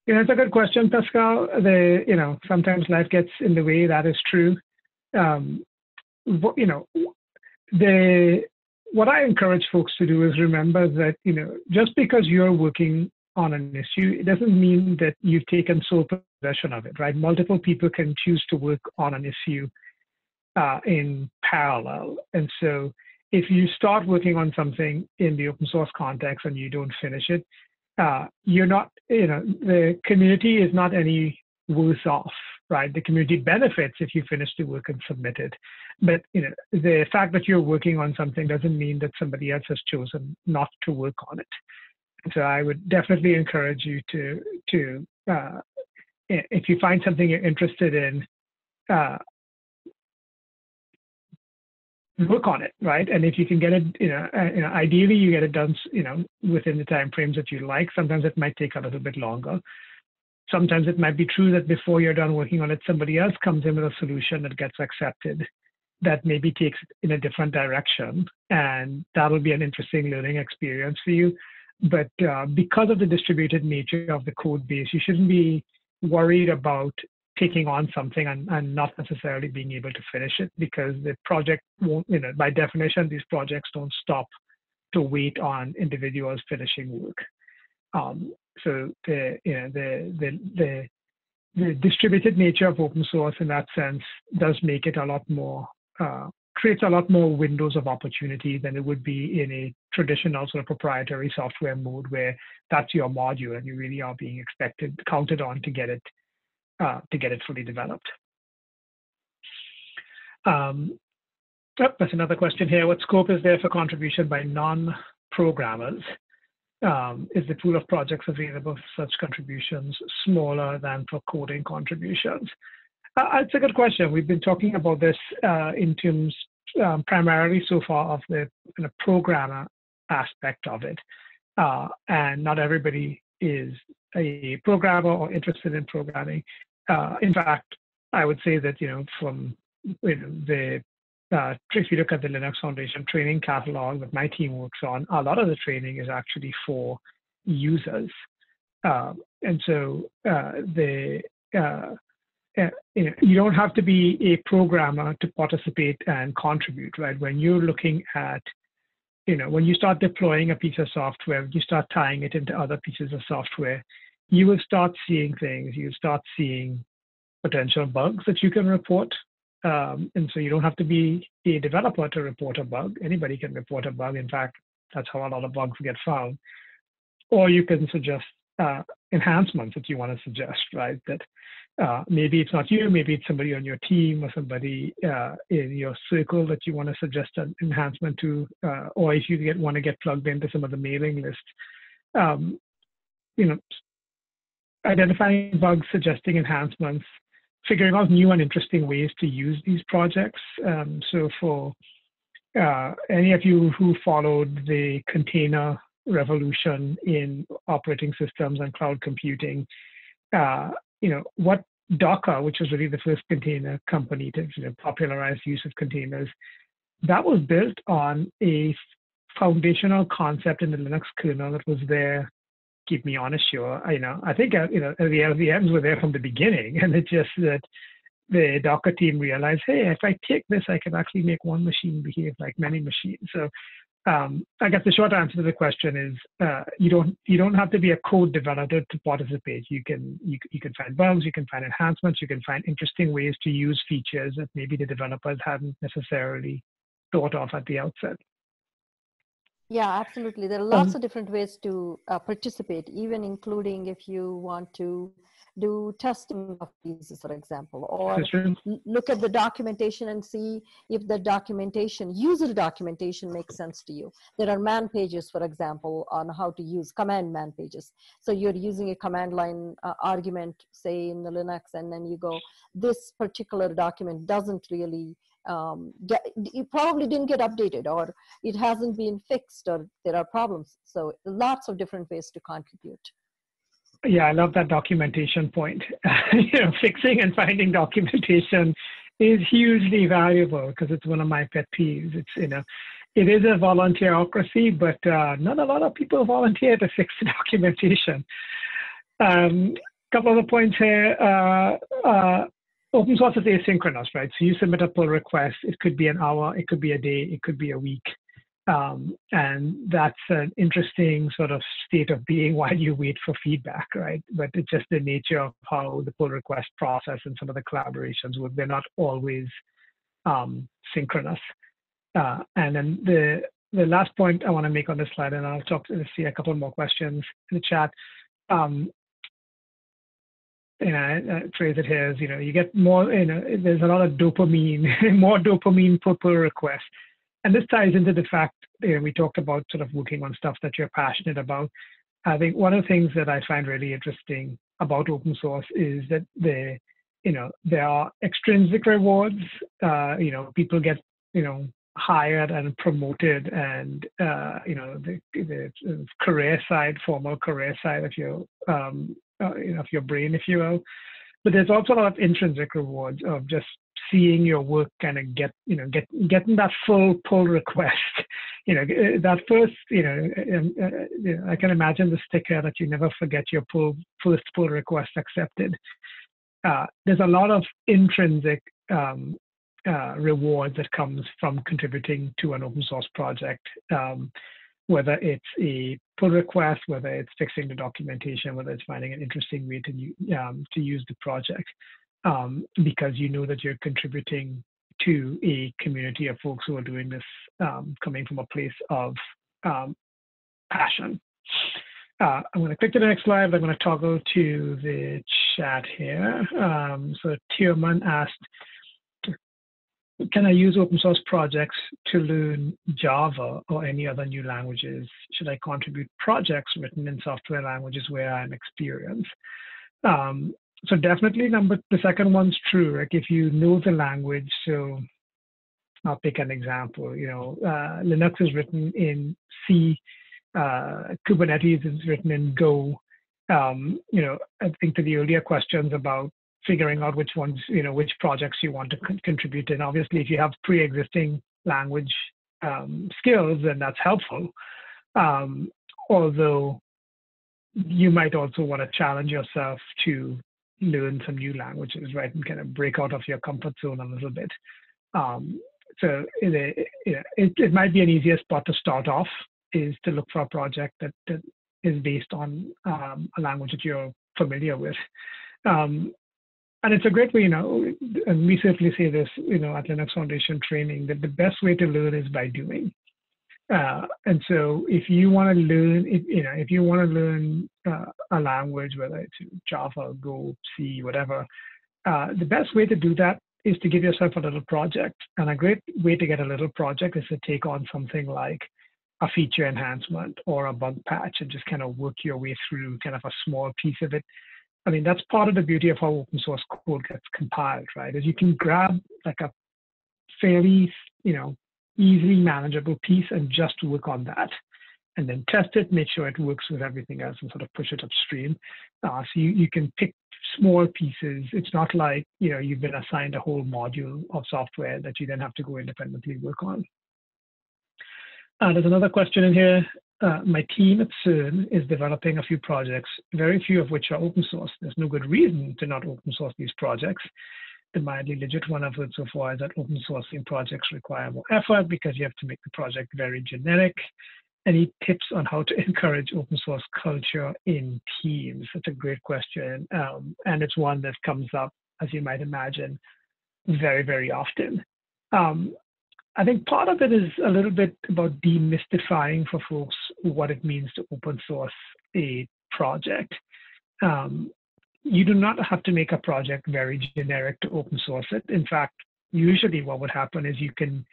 it's a good question, Pascal. The, you know, sometimes life gets in the way, that is true um, you know, the what I encourage folks to do is remember that you know just because you're working on an issue, it doesn't mean that you've taken sole possession of it, right? Multiple people can choose to work on an issue uh, in parallel, and so if you start working on something in the open source context and you don't finish it, uh, you're not, you know, the community is not any worse off, right? The community benefits if you finish the work and submit it. But you know, the fact that you're working on something doesn't mean that somebody else has chosen not to work on it. So I would definitely encourage you to to uh, if you find something you're interested in, uh, work on it, right? And if you can get it, you know, uh, you know, ideally you get it done, you know, within the time frames that you like. Sometimes it might take a little bit longer sometimes it might be true that before you're done working on it, somebody else comes in with a solution that gets accepted that maybe takes it in a different direction. And that'll be an interesting learning experience for you. But uh, because of the distributed nature of the code base, you shouldn't be worried about taking on something and, and not necessarily being able to finish it because the project won't, you know, by definition, these projects don't stop to wait on individuals finishing work. Um, so the you know the the the the distributed nature of open source in that sense does make it a lot more uh, creates a lot more windows of opportunity than it would be in a traditional sort of proprietary software mode where that's your module and you really are being expected counted on to get it uh, to get it fully developed. Um, oh, that's another question here. What scope is there for contribution by non-programmers? Um, is the pool of projects available for such contributions smaller than for coding contributions? Uh, it's a good question. We've been talking about this uh, in terms um, primarily so far of the kind of programmer aspect of it. Uh, and not everybody is a programmer or interested in programming. Uh, in fact, I would say that, you know, from you know, the uh, if you look at the Linux Foundation training catalog that my team works on, a lot of the training is actually for users. Uh, and so uh, the uh, uh, you, know, you don't have to be a programmer to participate and contribute, right? When you're looking at, you know, when you start deploying a piece of software, you start tying it into other pieces of software, you will start seeing things. You start seeing potential bugs that you can report. Um, and so you don't have to be a developer to report a bug. Anybody can report a bug. In fact, that's how a lot of bugs get found. Or you can suggest uh, enhancements that you want to suggest, right? That uh, maybe it's not you, maybe it's somebody on your team or somebody uh, in your circle that you want to suggest an enhancement to, uh, or if you get, want to get plugged into some of the mailing lists, Um, you know, identifying bugs, suggesting enhancements, figuring out new and interesting ways to use these projects. Um, so for uh, any of you who followed the container revolution in operating systems and cloud computing, uh, you know, what Docker, which was really the first container company to you know, popularize use of containers, that was built on a foundational concept in the Linux kernel that was there. Keep me honest, Shuah. You know, I think uh, you know the LVMs were there from the beginning, and it's just that the Docker team realized, hey, if I take this, I can actually make one machine behave like many machines. So um, I guess the short answer to the question is uh, you don't you don't have to be a code developer to participate. You can you, you can find bugs, you can find enhancements, you can find interesting ways to use features that maybe the developers hadn't necessarily thought of at the outset. Yeah, absolutely. There are lots um, of different ways to uh, participate, even including if you want to do testing of these, for example, or look at the documentation and see if the documentation, user documentation makes sense to you. There are man pages, for example, on how to use command man pages. So you're using a command line uh, argument, say in the Linux, and then you go, this particular document doesn't really um, it probably didn't get updated or it hasn't been fixed or there are problems. So lots of different ways to contribute. Yeah, I love that documentation point. you know, fixing and finding documentation is hugely valuable because it's one of my pet peeves. It's you know, it is a volunteerocracy, but uh, not a lot of people volunteer to fix the documentation. A um, couple of the points here. Uh, uh, open source is asynchronous, right? So you submit a pull request. It could be an hour, it could be a day, it could be a week. Um, and that's an interesting sort of state of being while you wait for feedback, right? But it's just the nature of how the pull request process and some of the collaborations work. They're not always um, synchronous. Uh, and then the the last point I want to make on this slide, and I'll talk to see a couple more questions in the chat. Um, you know, I phrase it here is, you know, you get more, you know, there's a lot of dopamine, more dopamine per request and this ties into the fact you know, we talked about sort of working on stuff that you're passionate about. I think one of the things that I find really interesting about open source is that the you know there are extrinsic rewards. Uh, you know, people get you know hired and promoted, and uh, you know the, the career side, formal career side of your um, uh, you know of your brain, if you will. But there's also a lot of intrinsic rewards of just seeing your work kind of get you know get getting that full pull request. You know uh, that first you know, um, uh, i can imagine the sticker that you never forget your pull first pull request accepted. Uh, there's a lot of intrinsic um, uh, reward that comes from contributing to an open source project. Um, whether it's a pull request whether it's fixing the documentation whether it's finding an interesting way to, um, to use the project um, because you know that you're contributing to a community of folks who are doing this um, coming from a place of um, passion. Uh, I'm going to click to the next slide. I'm going to toggle to the chat here. Um, so Tierman asked, can I use open source projects to learn Java or any other new languages? Should I contribute projects written in software languages where I'm experienced? Um, so definitely number the second one's true like if you know the language so I'll pick an example. You know, uh, Linux is written in C, uh, Kubernetes is written in Go. Um, you know, I think to the earlier questions about figuring out which ones, you know, which projects you want to con- contribute in. Obviously, if you have pre-existing language um, skills, then that's helpful. Um, although you might also want to challenge yourself to learn some new languages, right, and kind of break out of your comfort zone a little bit. Um, so it, it, it, might be an easier spot to start off is to look for a project that, that is based on um, a language that you're familiar with. Um, and it's a great way, you know, and we certainly say this, you know, at Linux Foundation training, that the best way to learn is by doing. Uh, and so if you want to learn, if, you know, if you want to learn uh, a language, whether it's Java, Go, C, whatever, uh, the best way to do that is to give yourself a little project. And a great way to get a little project is to take on something like a feature enhancement or a bug patch and just kind of work your way through kind of a small piece of it. I mean, that's part of the beauty of how open source code gets compiled, right? Is you can grab like a fairly, you know, easily manageable piece and just work on that and then test it, make sure it works with everything else and sort of push it upstream. Uh, so you, you can pick small pieces. It's not like, you know, you've been assigned a whole module of software that you then have to go independently work on. Uh, there's another question in here. Uh, my team at CERN is developing a few projects, very few of which are open source. There's no good reason to not open source these projects. The mildly legit one I've heard so far is that open sourcing projects require more effort because you have to make the project very generic any tips on how to encourage open source culture in teams? That's a great question. Um, and it's one that comes up, as you might imagine, very, very often. Um, I think part of it is a little bit about demystifying for folks what it means to open source a project. Um, you do not have to make a project very generic to open source it. In fact, usually what would happen is you can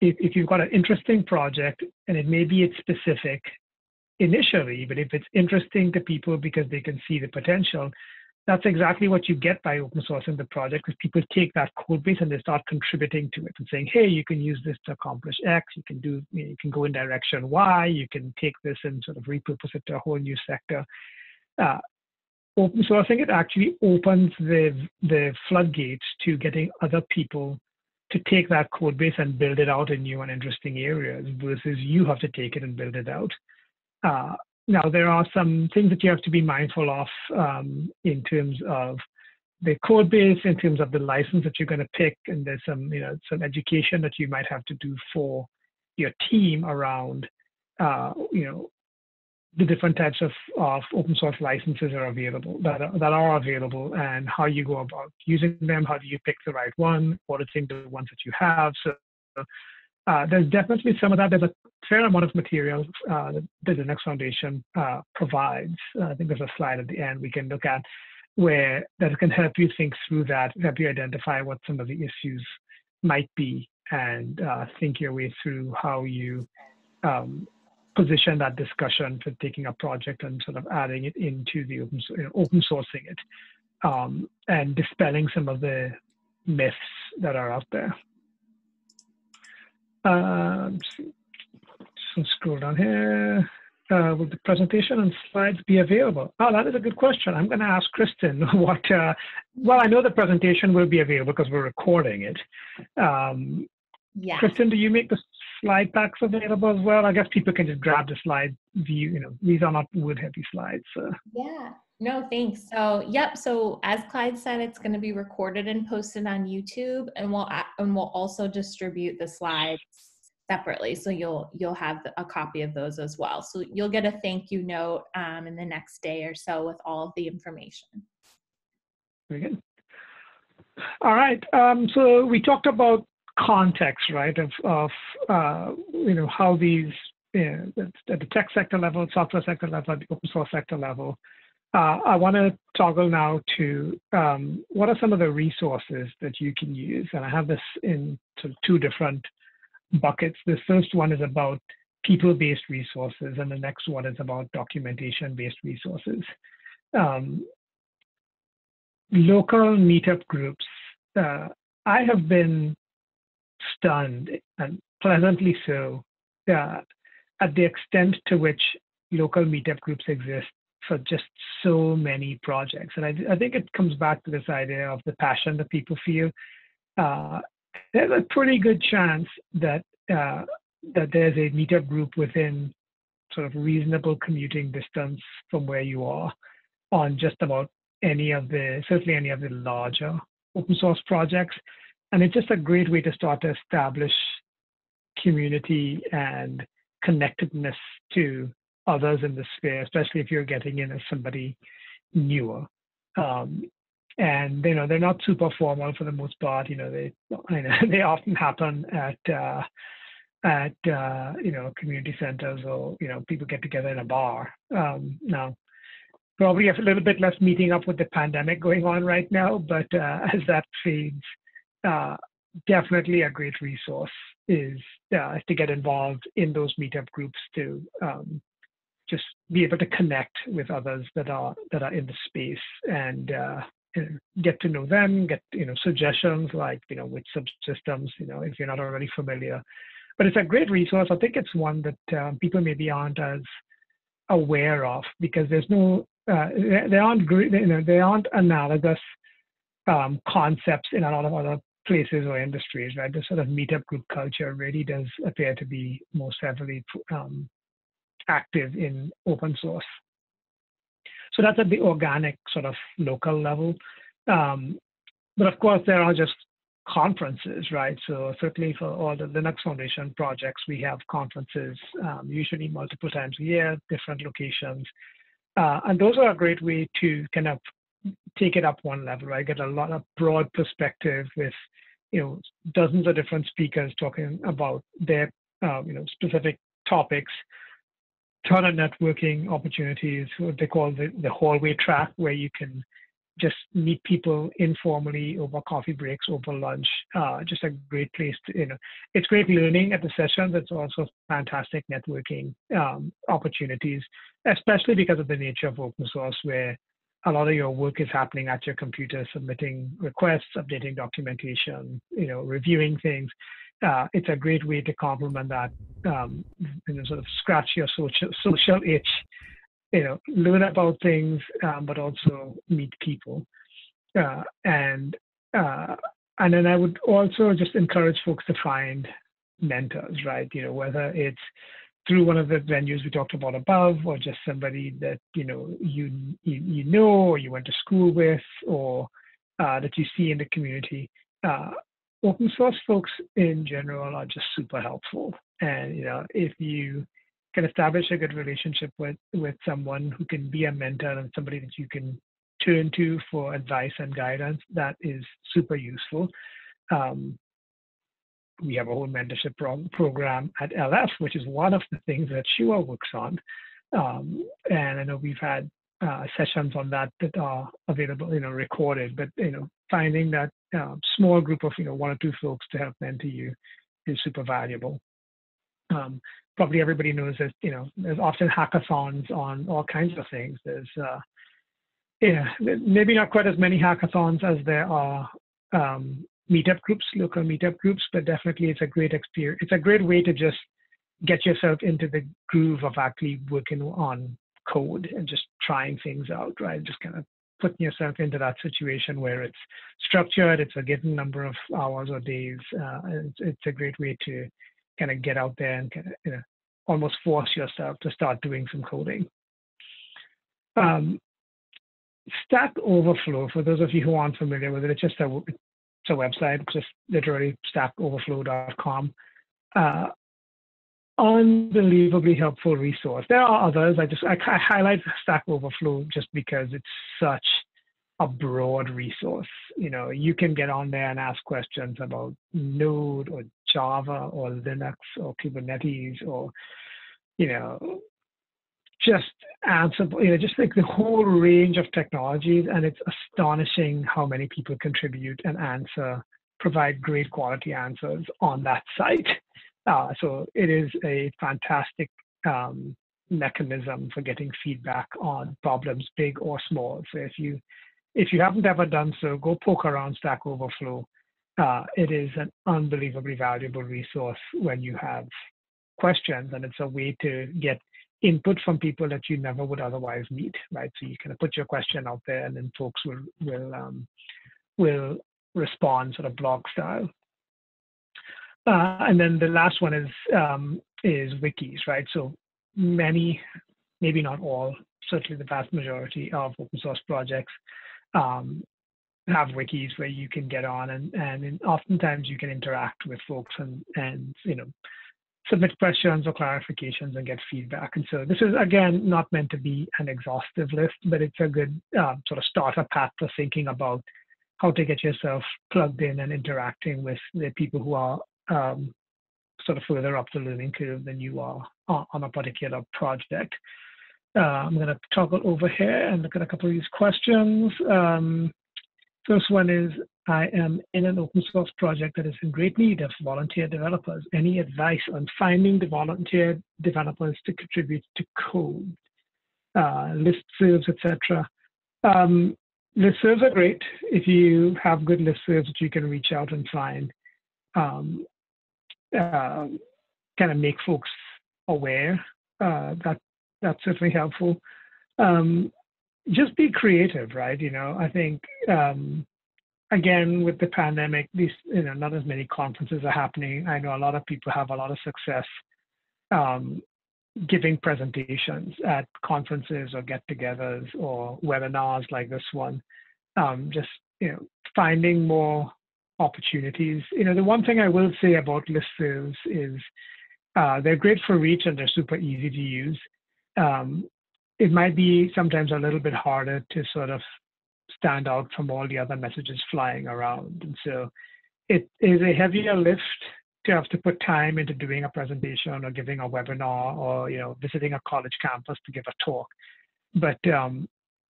if, if you've got an interesting project and it may be it's specific initially, but if it's interesting to people because they can see the potential, that's exactly what you get by open sourcing the project because people take that code base and they start contributing to it and saying, hey, you can use this to accomplish X, you can do, you can go in direction Y, you can take this and sort of repurpose it to a whole new sector. Uh, open sourcing it actually opens the the floodgates to getting other people to take that code base and build it out in new and interesting areas versus you have to take it and build it out. Uh, now, there are some things that you have to be mindful of um, in terms of the code base, in terms of the license that you're going to pick, and there's some, you know, some education that you might have to do for your team around, uh, you know, the different types of, of open source licenses are available that are, that are available and how you go about using them how do you pick the right one auditing the ones that you have? So uh, there's definitely some of that there's a fair amount of material uh, that the linux foundation uh, provides uh, i think there's a slide at the end we can look at where that can help you think through that help you identify what some of the issues might be and uh, think your way through how you um, position that discussion for taking a project and sort of adding it into the open, you know, open sourcing it um, and dispelling some of the myths that are out there. Um, so scroll down here. Uh, will the presentation and slides be available? Oh, that is a good question. I'm going to ask Kristen what. Uh, well, I know the presentation will be available because we're recording it. Um, yeah. Kristen, do you make the slide packs available as well? I guess people can just grab the slide view. You know, these are not wood heavy slides. So. Yeah. No, thanks. So, yep. So, as Clyde said, it's going to be recorded and posted on YouTube, and we'll and we'll also distribute the slides separately. So you'll you'll have a copy of those as well. So you'll get a thank you note um, in the next day or so with all of the information. Very good. All right. Um, so we talked about context, right, of, of uh, you know, how these, you know, at the tech sector level, software sector level, the open source sector level. Uh, I want to toggle now to um, what are some of the resources that you can use? And I have this in sort of two different buckets. The first one is about people-based resources, and the next one is about documentation-based resources. Um, local meetup groups. Uh, I have been stunned and pleasantly so uh, at the extent to which local meetup groups exist for just so many projects. And I, I think it comes back to this idea of the passion that people feel. Uh, there's a pretty good chance that uh, that there's a meetup group within sort of reasonable commuting distance from where you are on just about any of the certainly any of the larger open source projects. And it's just a great way to start to establish community and connectedness to others in the sphere, especially if you're getting in as somebody newer. Um, and you know they're not super formal for the most part. You know they know, they often happen at uh, at uh, you know community centers or you know people get together in a bar. Um, now probably a little bit less meeting up with the pandemic going on right now, but uh, as that fades, uh, definitely a great resource is uh, to get involved in those meetup groups to um, just be able to connect with others that are that are in the space and uh, get to know them, get you know suggestions like you know which subsystems you know if you're not already familiar. But it's a great resource. I think it's one that um, people maybe aren't as aware of because there's no uh, they aren't you know they aren't analogous um, concepts in a lot of other places or industries, right? The sort of meetup group culture really does appear to be most heavily um, active in open source. So that's at the organic sort of local level. Um, but of course, there are just conferences, right? So certainly for all the Linux Foundation projects, we have conferences, um, usually multiple times a year, different locations. Uh, and those are a great way to kind of take it up one level, right? Get a lot of broad perspective with, you know, dozens of different speakers talking about their, uh, you know, specific topics ton of networking opportunities, what they call the, the hallway track, where you can just meet people informally over coffee breaks, over lunch. Uh, just a great place to, you know, it's great learning at the sessions. It's also fantastic networking um, opportunities, especially because of the nature of open source, where a lot of your work is happening at your computer, submitting requests, updating documentation, you know, reviewing things uh, it's a great way to complement that, um, you know, sort of scratch your social social itch, you know, learn about things, um, but also meet people, uh, and uh, and then I would also just encourage folks to find mentors, right? You know, whether it's through one of the venues we talked about above, or just somebody that you know you you, you know or you went to school with, or uh, that you see in the community. Open source folks in general are just super helpful. And you know, if you can establish a good relationship with with someone who can be a mentor and somebody that you can turn to for advice and guidance, that is super useful. Um, we have a whole mentorship pro- program at LF, which is one of the things that Shuah works on. Um, and I know we've had uh, sessions on that that are available, you know, recorded. But you know, finding that uh, small group of you know one or two folks to help mentor you is super valuable. Um, probably everybody knows that you know there's often hackathons on all kinds of things. There's uh, yeah, maybe not quite as many hackathons as there are um, meetup groups, local meetup groups, but definitely it's a great experience. It's a great way to just get yourself into the groove of actually working on code and just trying things out, right? Just kind of putting yourself into that situation where it's structured, it's a given number of hours or days. Uh, it's, it's, a great way to kind of get out there and kind of you know, almost force yourself to start doing some coding. Um, Stack Overflow, for those of you who aren't familiar with it, it's just a, it's a website, just literally stackoverflow.com. Uh, unbelievably helpful resource. There are others. I just I, I highlight Stack Overflow just because it's such a broad resource. You know, you can get on there and ask questions about Node or Java or Linux or Kubernetes or you know just answer you know just like the whole range of technologies and it's astonishing how many people contribute and answer provide great quality answers on that site uh, so it is a fantastic um, mechanism for getting feedback on problems, big or small. So if you if you haven't ever done so, go poke around Stack Overflow. uh, it is an unbelievably valuable resource when you have questions, and it's a way to get input from people that you never would otherwise meet, right? So you of put your question out there, and then folks will will um, will respond sort of blog style. Uh, and then the last one is um, is wikis, right? So many, maybe not all, certainly the vast majority of open source projects um, have wikis where you can get on and and oftentimes you can interact with folks and and you know submit questions or clarifications and get feedback. And so this is again not meant to be an exhaustive list, but it's a good uh, sort of starter path for thinking about how to get yourself plugged in and interacting with the people who are um, sort of further up the learning curve than you are on a particular project. Uh, I'm going to toggle over here and look at a couple of these questions. Um, first one is, I am in an open source project that is in great need of volunteer developers. Any advice on finding the volunteer developers to contribute to code, uh, listservs, etc. Um, listservs are great if you have good listservs that you can reach out and find. Um, uh, kind of make folks aware. Uh, that that's certainly helpful. Um, just be creative, right? You know, I think um, again with the pandemic, these you know not as many conferences are happening. I know a lot of people have a lot of success um, giving presentations at conferences or get-togethers or webinars like this one. Um, just you know, finding more opportunities. You know, the one thing I will say about listservs is uh, they're great for reach and they're super easy to use. Um, it might be sometimes a little bit harder to sort of stand out from all the other messages flying around. And so it is a heavier lift to have to put time into doing a presentation or giving a webinar or you know visiting a college campus to give a talk. But um,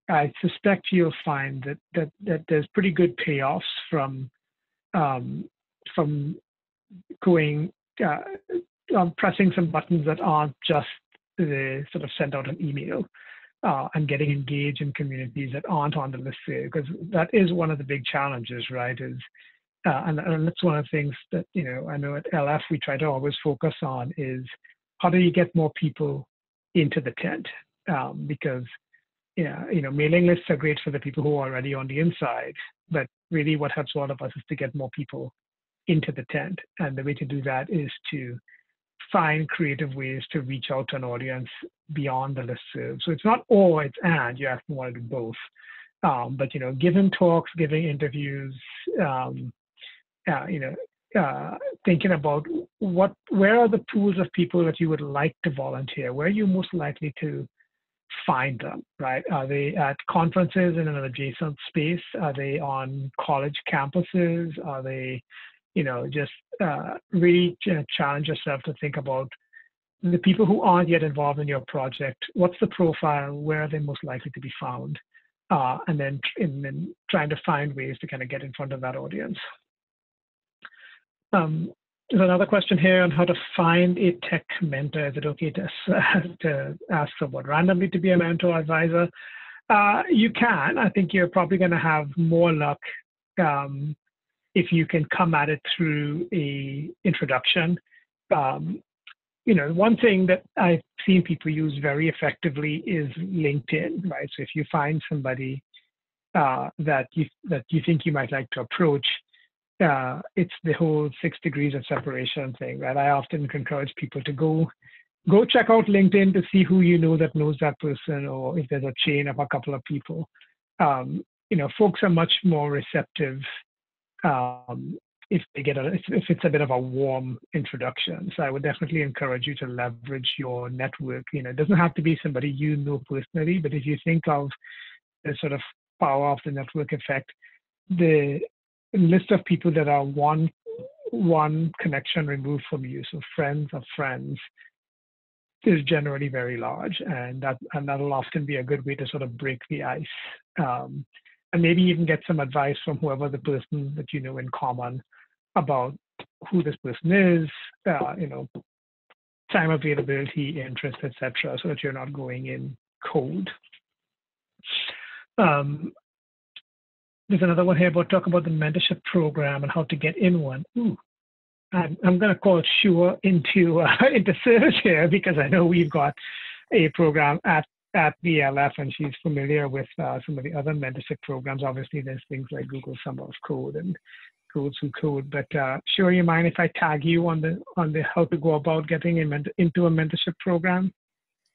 I suspect you'll find that that that there's pretty good payoffs from um, from going uh, um, pressing some buttons that aren't just the sort of send out an email uh, and getting engaged in communities that aren't on the list there because that is one of the big challenges right is uh, and, and that's one of the things that you know i know at lf we try to always focus on is how do you get more people into the tent? Um, because yeah, you know, mailing lists are great for the people who are already on the inside, but really what helps all of us is to get more people into the tent. And the way to do that is to find creative ways to reach out to an audience beyond the listserv. So it's not or, it's and. You to want to do both. Um, but you know, giving talks, giving interviews, um, uh, you know, uh, thinking about what, where are the pools of people that you would like to volunteer? Where are you most likely to find them, right? Are they at conferences in an adjacent space? Are they on college campuses? Are they, you know, just uh, really challenge yourself to think about the people who aren't yet involved in your project. What's the profile? Where are they most likely to be found? Uh, and then and then trying to find ways to kind of get in front of that audience. Um, there's another question here on how to find a tech mentor. Is it okay to, to ask someone randomly to be a mentor advisor? Uh, you can. I think you're probably going to have more luck um, if you can come at it through a introduction. Um, you know, one thing that I've seen people use very effectively is LinkedIn, right? So if you find somebody uh, that you that you think you might like to approach, uh, it's the whole six degrees of separation thing, right? I often encourage people to go go check out LinkedIn to see who you know that knows that person, or if there's a chain of a couple of people. Um, you know, folks are much more receptive um, if they get a if it's a bit of a warm introduction. So I would definitely encourage you to leverage your network. You know, it doesn't have to be somebody you know personally, but if you think of the sort of power of the network effect, the list of people that are one one connection removed from you, so friends of friends, is generally very large, and that and that'll often be a good way to sort of break the ice, um, and maybe even get some advice from whoever the person that you know in common about who this person is, uh, you know, time availability, interest, etc., so that you're not going in cold. Um, there's another one here about talk about the mentorship program and how to get in one. Ooh, I'm, I'm going to call Shuah into uh, into service here because I know we've got a program at at BLF and she's familiar with uh, some of the other mentorship programs. Obviously, there's things like Google Summer of Code and Codes Who Code. But uh, Shuah, you mind if I tag you on the on the how to go about getting a into a mentorship program?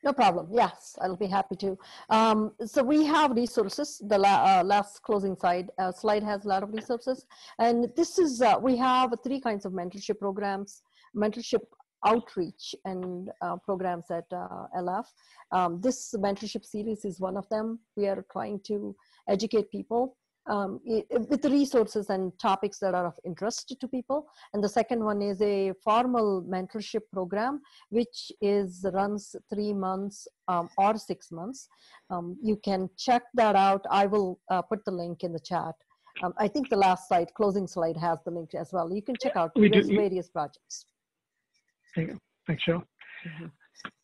No problem. Yes, I'll be happy to. Um, so we have resources. The la uh, last closing slide uh, slide has a lot of resources, and this is uh, we have three kinds of mentorship programs: mentorship outreach and uh, programs at uh, LF. Um, this mentorship series is one of them. We are trying to educate people um, with the resources and topics that are of interest to people. And the second one is a formal mentorship program, which is runs three months um, or six months. Um, you can check that out. I will uh, put the link in the chat. Um, I think the last slide, closing slide, has the link as well. You can check out we various, various projects. Thank you. Thanks, Cheryl. Mm -hmm.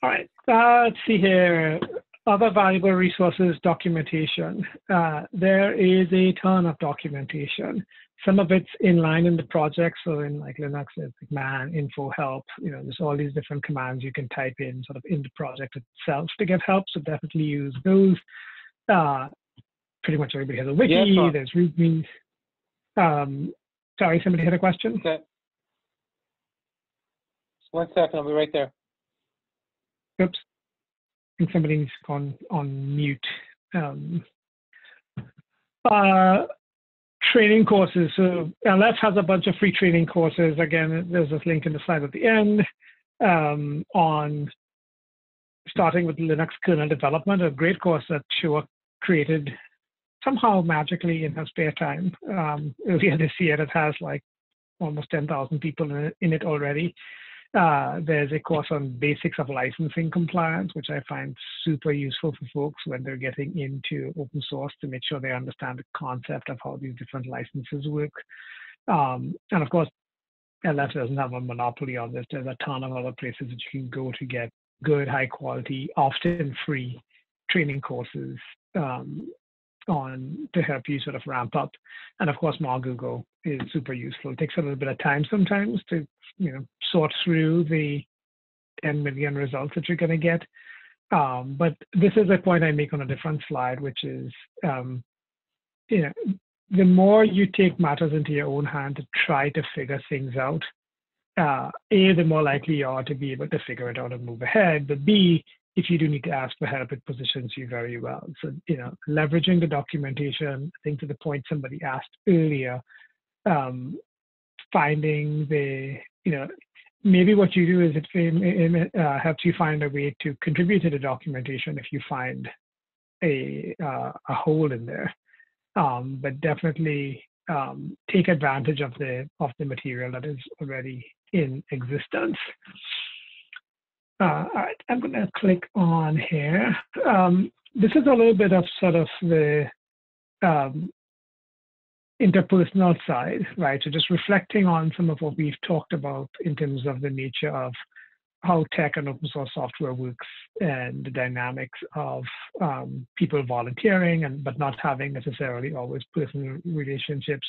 All right. Uh, let's see here other valuable resources, documentation. Uh, there is a ton of documentation. Some of it's in line in the project. So in like Linux, it's like man, info, help. You know, there's all these different commands you can type in sort of in the project itself to get help. So definitely use those. Uh, pretty much everybody has a wiki. Yeah, there's READMEs. Um, sorry, somebody had a question? Okay. One second, I'll be right there. Oops think somebody's gone on mute. Um, uh, training courses. So LF has a bunch of free training courses. Again, there's this link in the slide at the end um, on starting with Linux kernel development, a great course that Shuah created somehow magically in her spare time. Um, earlier this year, it has like almost 10,000 people in it already. Uh, there's a course on basics of licensing compliance, which I find super useful for folks when they're getting into open source to make sure they understand the concept of how these different licenses work. Um, and of course, LF doesn't have a monopoly on this. There's a ton of other places that you can go to get good, high quality, often free training courses um, on to help you sort of ramp up. And of course, MauGoogle is super useful. It takes a little bit of time sometimes to you know sort through the 10 million results that you're going to get. Um, but this is a point I make on a different slide, which is um, you know the more you take matters into your own hand to try to figure things out, uh, a the more likely you are to be able to figure it out and move ahead. But b if you do need to ask for help, it positions you very well. So, you know, leveraging the documentation, I think to the point somebody asked earlier, um, finding the, you know, maybe what you do is it, it uh, helps you find a way to contribute to the documentation if you find a, uh, a hole in there. Um, but definitely um, take advantage of the of the material that is already in existence. Uh, all right, I'm going to click on here. Um, this is a little bit of sort of the um, interpersonal side, right? So just reflecting on some of what we've talked about in terms of the nature of how tech and open source software works and the dynamics of um, people volunteering and but not having necessarily always personal relationships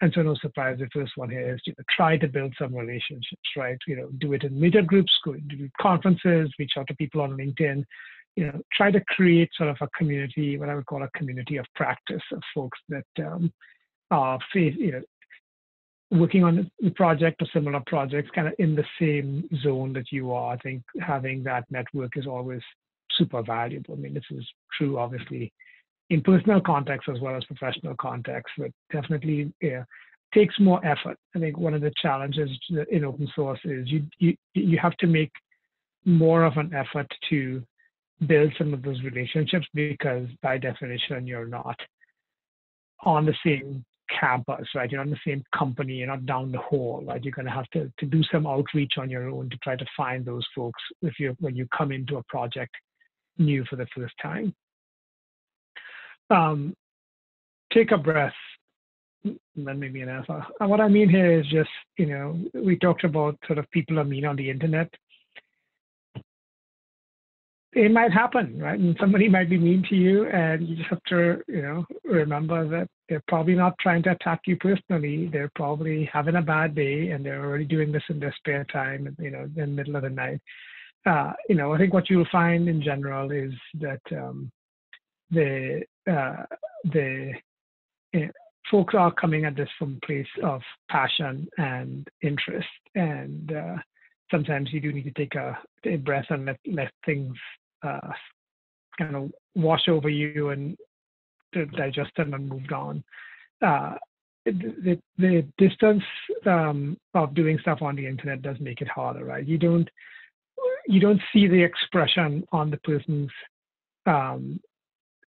and so no surprise, the first one here is you know, try to build some relationships, right? You know, do it in meetup groups, go to conferences, reach out to people on LinkedIn, you know, try to create sort of a community, what I would call a community of practice of folks that um, Uh, are, you know, working on the project or similar projects kind of in the same zone that you are. I think having that network is always super valuable. I mean, this is true, obviously, in personal context as well as professional context, but definitely yeah, takes more effort. I think one of the challenges in open source is you you you have to make more of an effort to build some of those relationships because by definition you're not on the same campus, right? You're not in the same company, you're not down the hall, right? You're gonna have to, to do some outreach on your own to try to find those folks if you when you come into a project new for the first time um, take a breath. That may be an answer. Uh, what I mean here is just, you know, we talked about sort of people are mean on the internet. It might happen, right? And somebody might be mean to you, and you just have to, you know, remember that they're probably not trying to attack you personally. They're probably having a bad day, and they're already doing this in their spare time, you know, in the middle of the night. Uh, you know, I think what you'll find in general is that um, the uh, the uh, folks are coming at this from a place of passion and interest, and uh, sometimes you do need to take a, a breath and let let things uh, kind of wash over you and digest them and moved on. Uh, the, the distance um, of doing stuff on the internet does make it harder, right? You don't you don't see the expression on the person's um,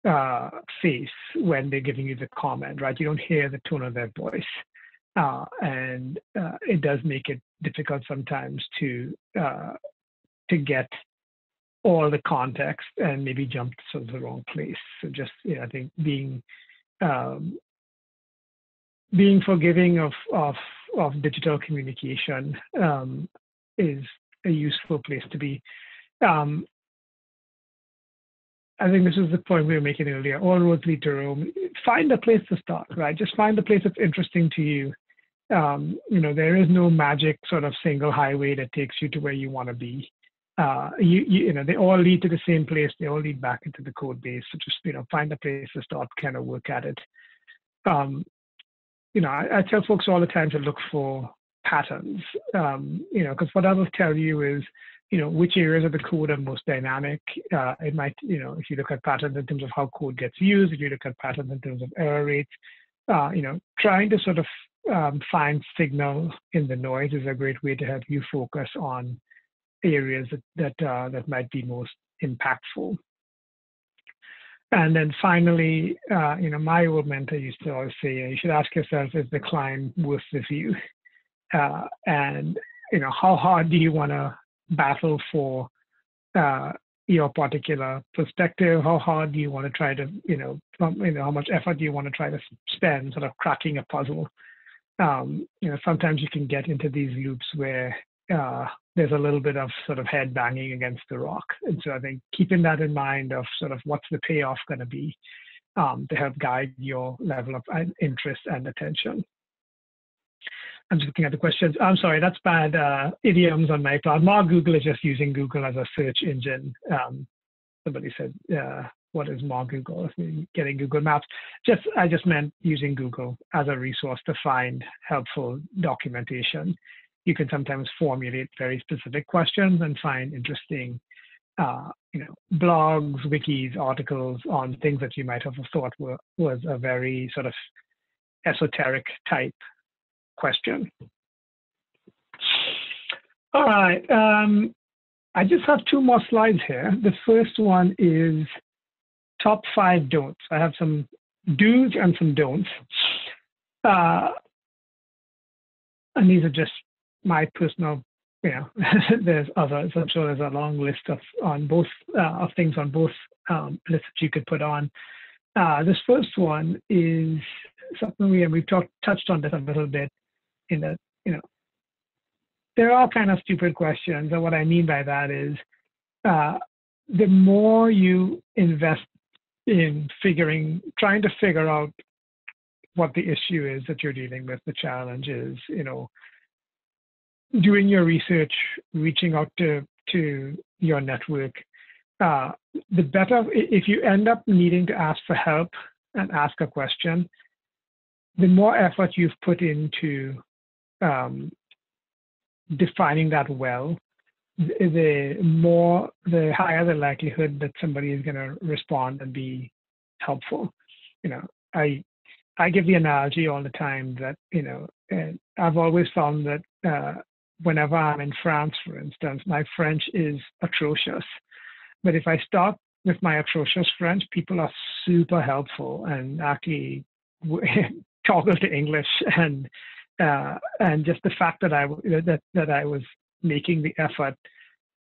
uh, face when they're giving you the comment, right? You don't hear the tone of their voice, uh, and uh, it does make it difficult sometimes to uh, to get all the context and maybe jump to the wrong place. So just I think being um, being forgiving of of of digital communication um, is a useful place to be. Um, I think this is the point we were making earlier. All roads lead to Rome. Find a place to start, right? Just find a place that's interesting to you. Um, you know, there is no magic sort of single highway that takes you to where you want to be uh, you, you, know, they all lead to the same place. They all lead back into the code base. So just, you know, find a place to start, kind of work at it. Um, you know, I, I, tell folks all the time to look for patterns, um, you know, because what I will tell you is, you know, which areas of the code are most dynamic. Uh, it might, you know, if you look at patterns in terms of how code gets used, if you look at patterns in terms of error rates, uh, you know, trying to sort of um, find signal in the noise is a great way to help you focus on areas that that, uh, that might be most impactful. And then finally, uh, you know, my old mentor used to always say, you should ask yourself, is the climb worth the view? Uh, and you know, how hard do you want to battle for uh, your particular perspective? How hard do you want to try to, you know, from, you know, how much effort do you want to try to spend sort of cracking a puzzle? Um, you know, sometimes you can get into these loops where uh, there's a little bit of sort of head banging against the rock. And so I think keeping that in mind of sort of what's the payoff going to be um, to help guide your level of uh, interest and attention. I'm just looking at the questions. I'm sorry, that's bad uh, idioms on my part. More Google is just using Google as a search engine. Um, somebody said, uh, what is more Google? Getting Google Maps. Just I just meant using Google as a resource to find helpful documentation you can sometimes formulate very specific questions and find interesting uh, you know, blogs, wikis, articles on things that you might have thought were, was a very sort of esoteric type question. All right. Um, I just have two more slides here. The first one is top five don'ts. I have some do's and some don'ts. Uh, and these are just my personal, you know, there's others. I'm sure there's a long list of on both uh, of things on both um, lists that you could put on. Uh, this first one is something we and we've talked touched on this a little bit in the you know there are kind of stupid questions, and what I mean by that is uh, the more you invest in figuring, trying to figure out what the issue is that you're dealing with, the challenge is, you know, doing your research, reaching out to, to your network, uh, the better, if you end up needing to ask for help and ask a question, the more effort you've put into um, defining that well, the more, the higher the likelihood that somebody is going to respond and be helpful. You know, I, I give the analogy all the time that, you know, I've always found that uh, whenever I'm in France, for instance, my French is atrocious. But if I start with my atrocious French, people are super helpful and actually toggle to English. And uh, and just the fact that I that that I was making the effort,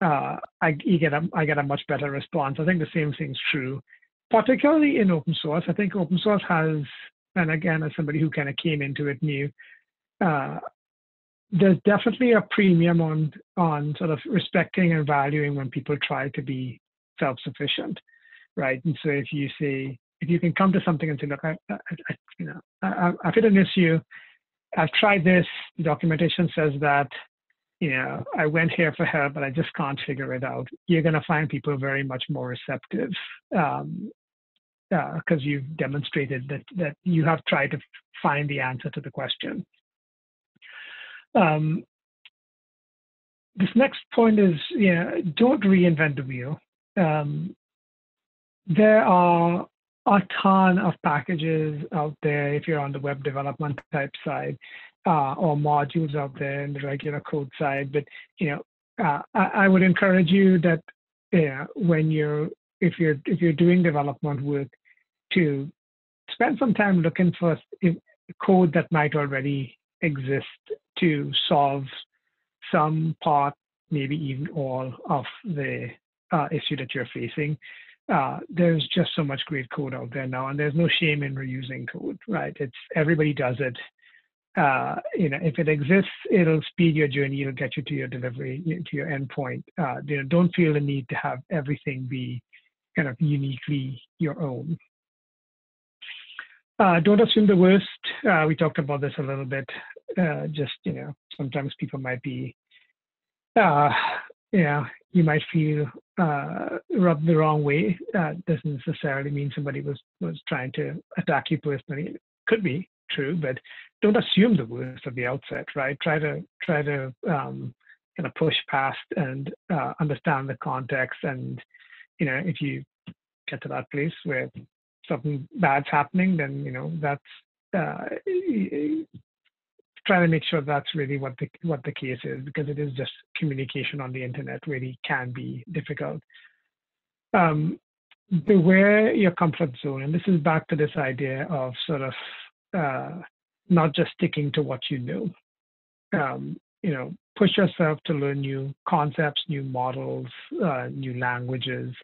uh, I get a I get a much better response. I think the same thing's true, particularly in open source. I think open source has, and again, as somebody who kind of came into it new, uh, there's definitely a premium on on sort of respecting and valuing when people try to be self-sufficient, right? And so if you say, if you can come to something and say, look, I, I, I you know, I, I've hit an issue. I've tried this. The documentation says that, you know, I went here for help, but I just can't figure it out. You're going to find people very much more receptive um, because uh, you've demonstrated that that you have tried to find the answer to the question. Um, this next point is, yeah, don't reinvent the wheel. Um, there are a ton of packages out there if you're on the web development type side, uh, or modules out there in the regular code side. But you know, uh, I, I, would encourage you that yeah, when you're if you're if you're doing development work, to spend some time looking for code that might already exist to solve some part, maybe even all of the uh, issue that you're facing. Uh, there's just so much great code out there now, and there's no shame in reusing code, right? It's everybody does it. Uh, you know, if it exists, it'll speed your journey. It'll get you to your delivery, to your endpoint. Uh, you know, don't feel the need to have everything be kind of uniquely your own. Uh, don't assume the worst. Uh, we talked about this a little bit. Uh, just you know, sometimes people might be, uh, yeah, you might feel uh, rubbed the wrong way. Uh, doesn't necessarily mean somebody was was trying to attack you personally. It could be true, but don't assume the worst at the outset. Right? Try to try to um, kind of push past and uh, understand the context. And you know, if you get to that place where something bad's happening, then you know that's uh, trying to make sure that's really what the what the case is because it is just communication on the internet really can be difficult. Um, beware your comfort zone, and this is back to this idea of sort of uh, not just sticking to what you know. Um, you know, push yourself to learn new concepts, new models, uh, new languages.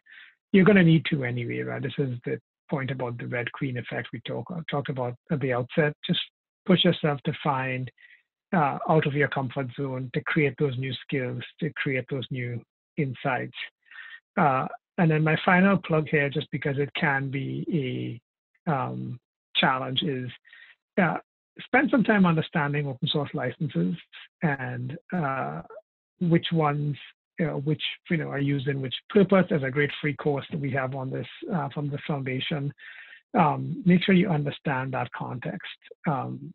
You're going to need to anyway, right? This is the point about the red queen effect we talk, talked about at the outset. Just push yourself to find uh, out of your comfort zone, to create those new skills, to create those new insights. Uh, and then my final plug here, just because it can be a um, challenge, is uh, spend some time understanding open source licenses and uh, which ones you know, which you know are used in which purpose. There's a great free course that we have on this uh, from the foundation. Um, make sure you understand that context um,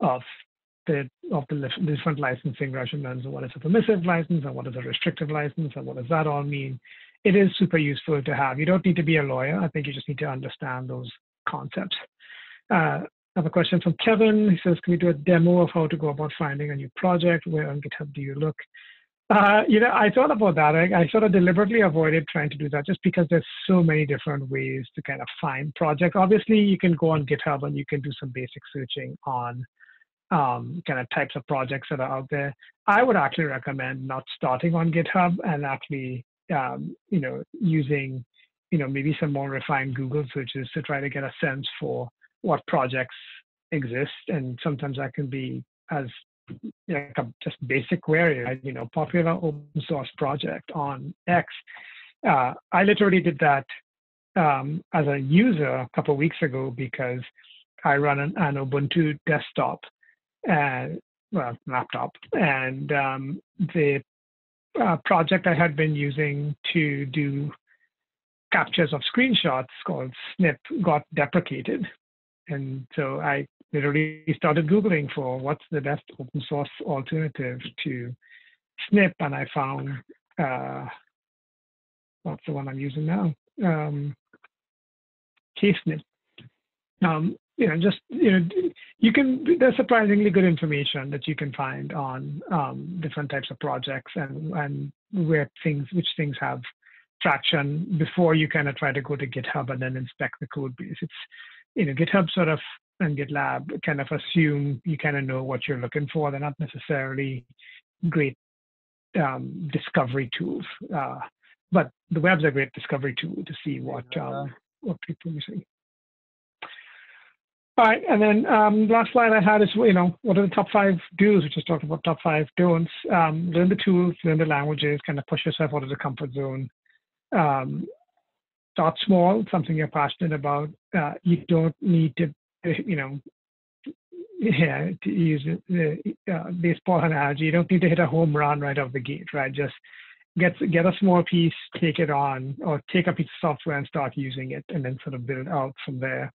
of the of the different licensing regimens. What is a permissive license and what is a restrictive license and what does that all mean? It is super useful to have. You don't need to be a lawyer. I think you just need to understand those concepts. Uh, I have a question from Kevin. He says, can we do a demo of how to go about finding a new project? Where on GitHub do you look? Uh, you know, I thought about that. I, I, sort of deliberately avoided trying to do that just because there's so many different ways to kind of find projects. Obviously, you can go on GitHub and you can do some basic searching on um, kind of types of projects that are out there. I would actually recommend not starting on GitHub and actually, um, you know, using, you know, maybe some more refined Google searches to try to get a sense for what projects exist. And sometimes that can be as like a just basic query, right? you know, popular open source project on X. Uh, I literally did that um, as a user a couple weeks ago because I run an, an Ubuntu desktop and well laptop, and um, the uh, project I had been using to do captures of screenshots called Snip got deprecated, and so I literally started Googling for what's the best open source alternative to Snip, and I found uh, what's the one I'm using now? Um, Ksnip. Um, you know, just you know, you can. There's surprisingly good information that you can find on um, different types of projects and and where things, which things have traction before you kind of try to go to GitHub and then inspect the code base. It's you know, GitHub sort of and GitLab kind of assume you kind of know what you're looking for. They're not necessarily great um, discovery tools, uh, but the web's a great discovery tool to see what um, what people are using. All right, and then um, last slide I had is you know what are the top five do's? We just talked about top five don'ts. Um, learn the tools, learn the languages, kind of push yourself out of the comfort zone. Um, start small, something you're passionate about. Uh, you don't need to, you know, yeah, to use the uh, baseball analogy, you don't need to hit a home run right off the gate, right? Just get get a small piece, take it on, or take a piece of software and start using it, and then sort of build out from there.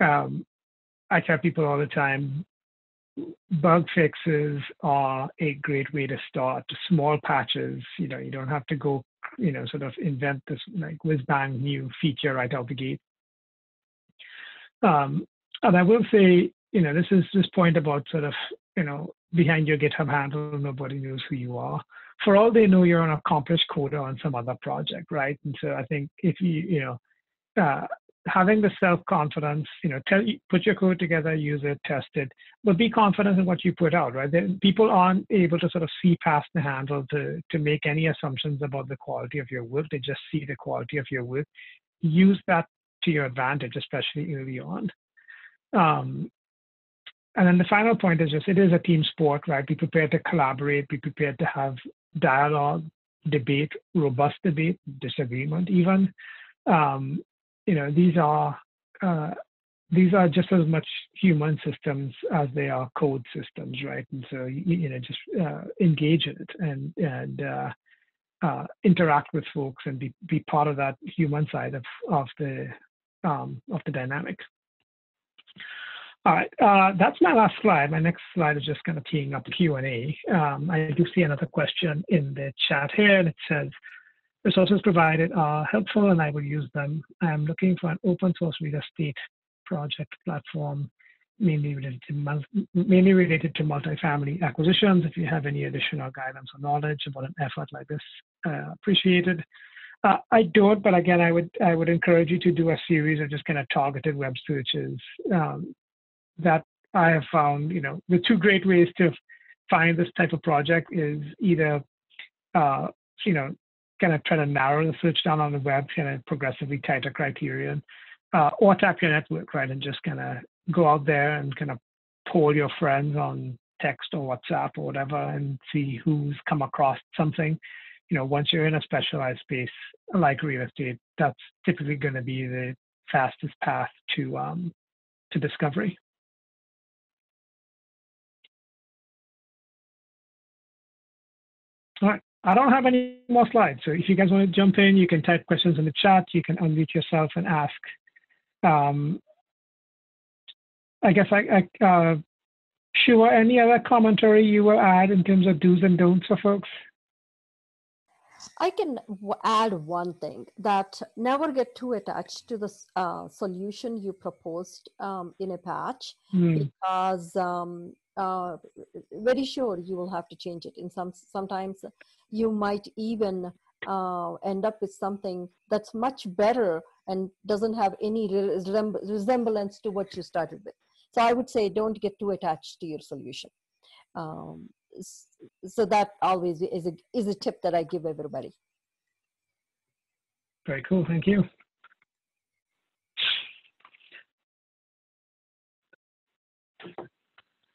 Um, I tell people all the time, bug fixes are a great way to start. Small patches, you know, you don't have to go, you know, sort of invent this like whiz bang new feature right out the gate. Um, and I will say, you know, this is this point about sort of, you know, behind your GitHub handle, nobody knows who you are. For all they know, you're an accomplished coder on some other project, right? And so I think if you, you know, uh, having the self-confidence, you know, tell, put your code together, use it, test it, but be confident in what you put out, right? Then people aren't able to sort of see past the handle to, to make any assumptions about the quality of your work. They just see the quality of your work. Use that to your advantage, especially early on. Um, and then the final point is just it is a team sport, right? Be prepared to collaborate, be prepared to have dialogue, debate, robust debate, disagreement, even. Um, you know, these are uh, these are just as much human systems as they are code systems, right? And so you, you know, just uh, engage in it and and uh, uh, interact with folks and be be part of that human side of of the um, of the dynamics. All right, uh, that's my last slide. My next slide is just kind of teeing up Q&A. Um, I do see another question in the chat here, and it says, resources provided are helpful and I will use them. I'm looking for an open source real estate project platform, mainly related to, mainly related to multifamily acquisitions. If you have any additional guidance or knowledge about an effort like this, uh, appreciated. Uh, I don't, but again, I would I would encourage you to do a series of just kind of targeted web searches. Um, that I have found, you know, the two great ways to find this type of project is either, uh, you know, kind of try to narrow the search down on the web, kind of progressively tighter criterion, uh, or tap your network, right, and just kind of go out there and kind of poll your friends on text or WhatsApp or whatever and see who's come across something. You know, once you're in a specialized space like real estate, that's typically going to be the fastest path to um, to discovery. All right. I don't have any more slides. So if you guys want to jump in, you can type questions in the chat. You can unmute yourself and ask. Um, I guess I, I uh, Shiva, any other commentary you will add in terms of do's and don'ts for folks? I can add one thing that never get too attached to the uh, solution you proposed um, in a patch mm. because um, uh, very sure you will have to change it. In some sometimes you might even uh, end up with something that's much better and doesn't have any resemblance to what you started with. So I would say don't get too attached to your solution. Um, so that always is a, is a tip that I give everybody. Very cool, thank you.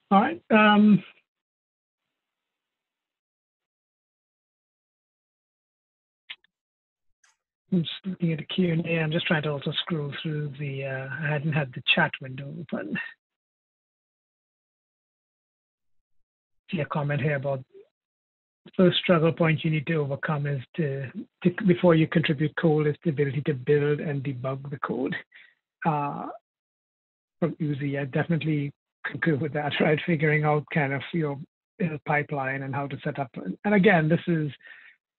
All right. Um, I'm just looking at the Q&A. I'm just trying to also scroll through the, uh, I hadn't had the chat window open. A comment here about the first struggle point you need to overcome is to, to before you contribute code is the ability to build and debug the code. Uh, from Uzi, I definitely concur with that, right? Figuring out kind of your pipeline and how to set up. And again, this is,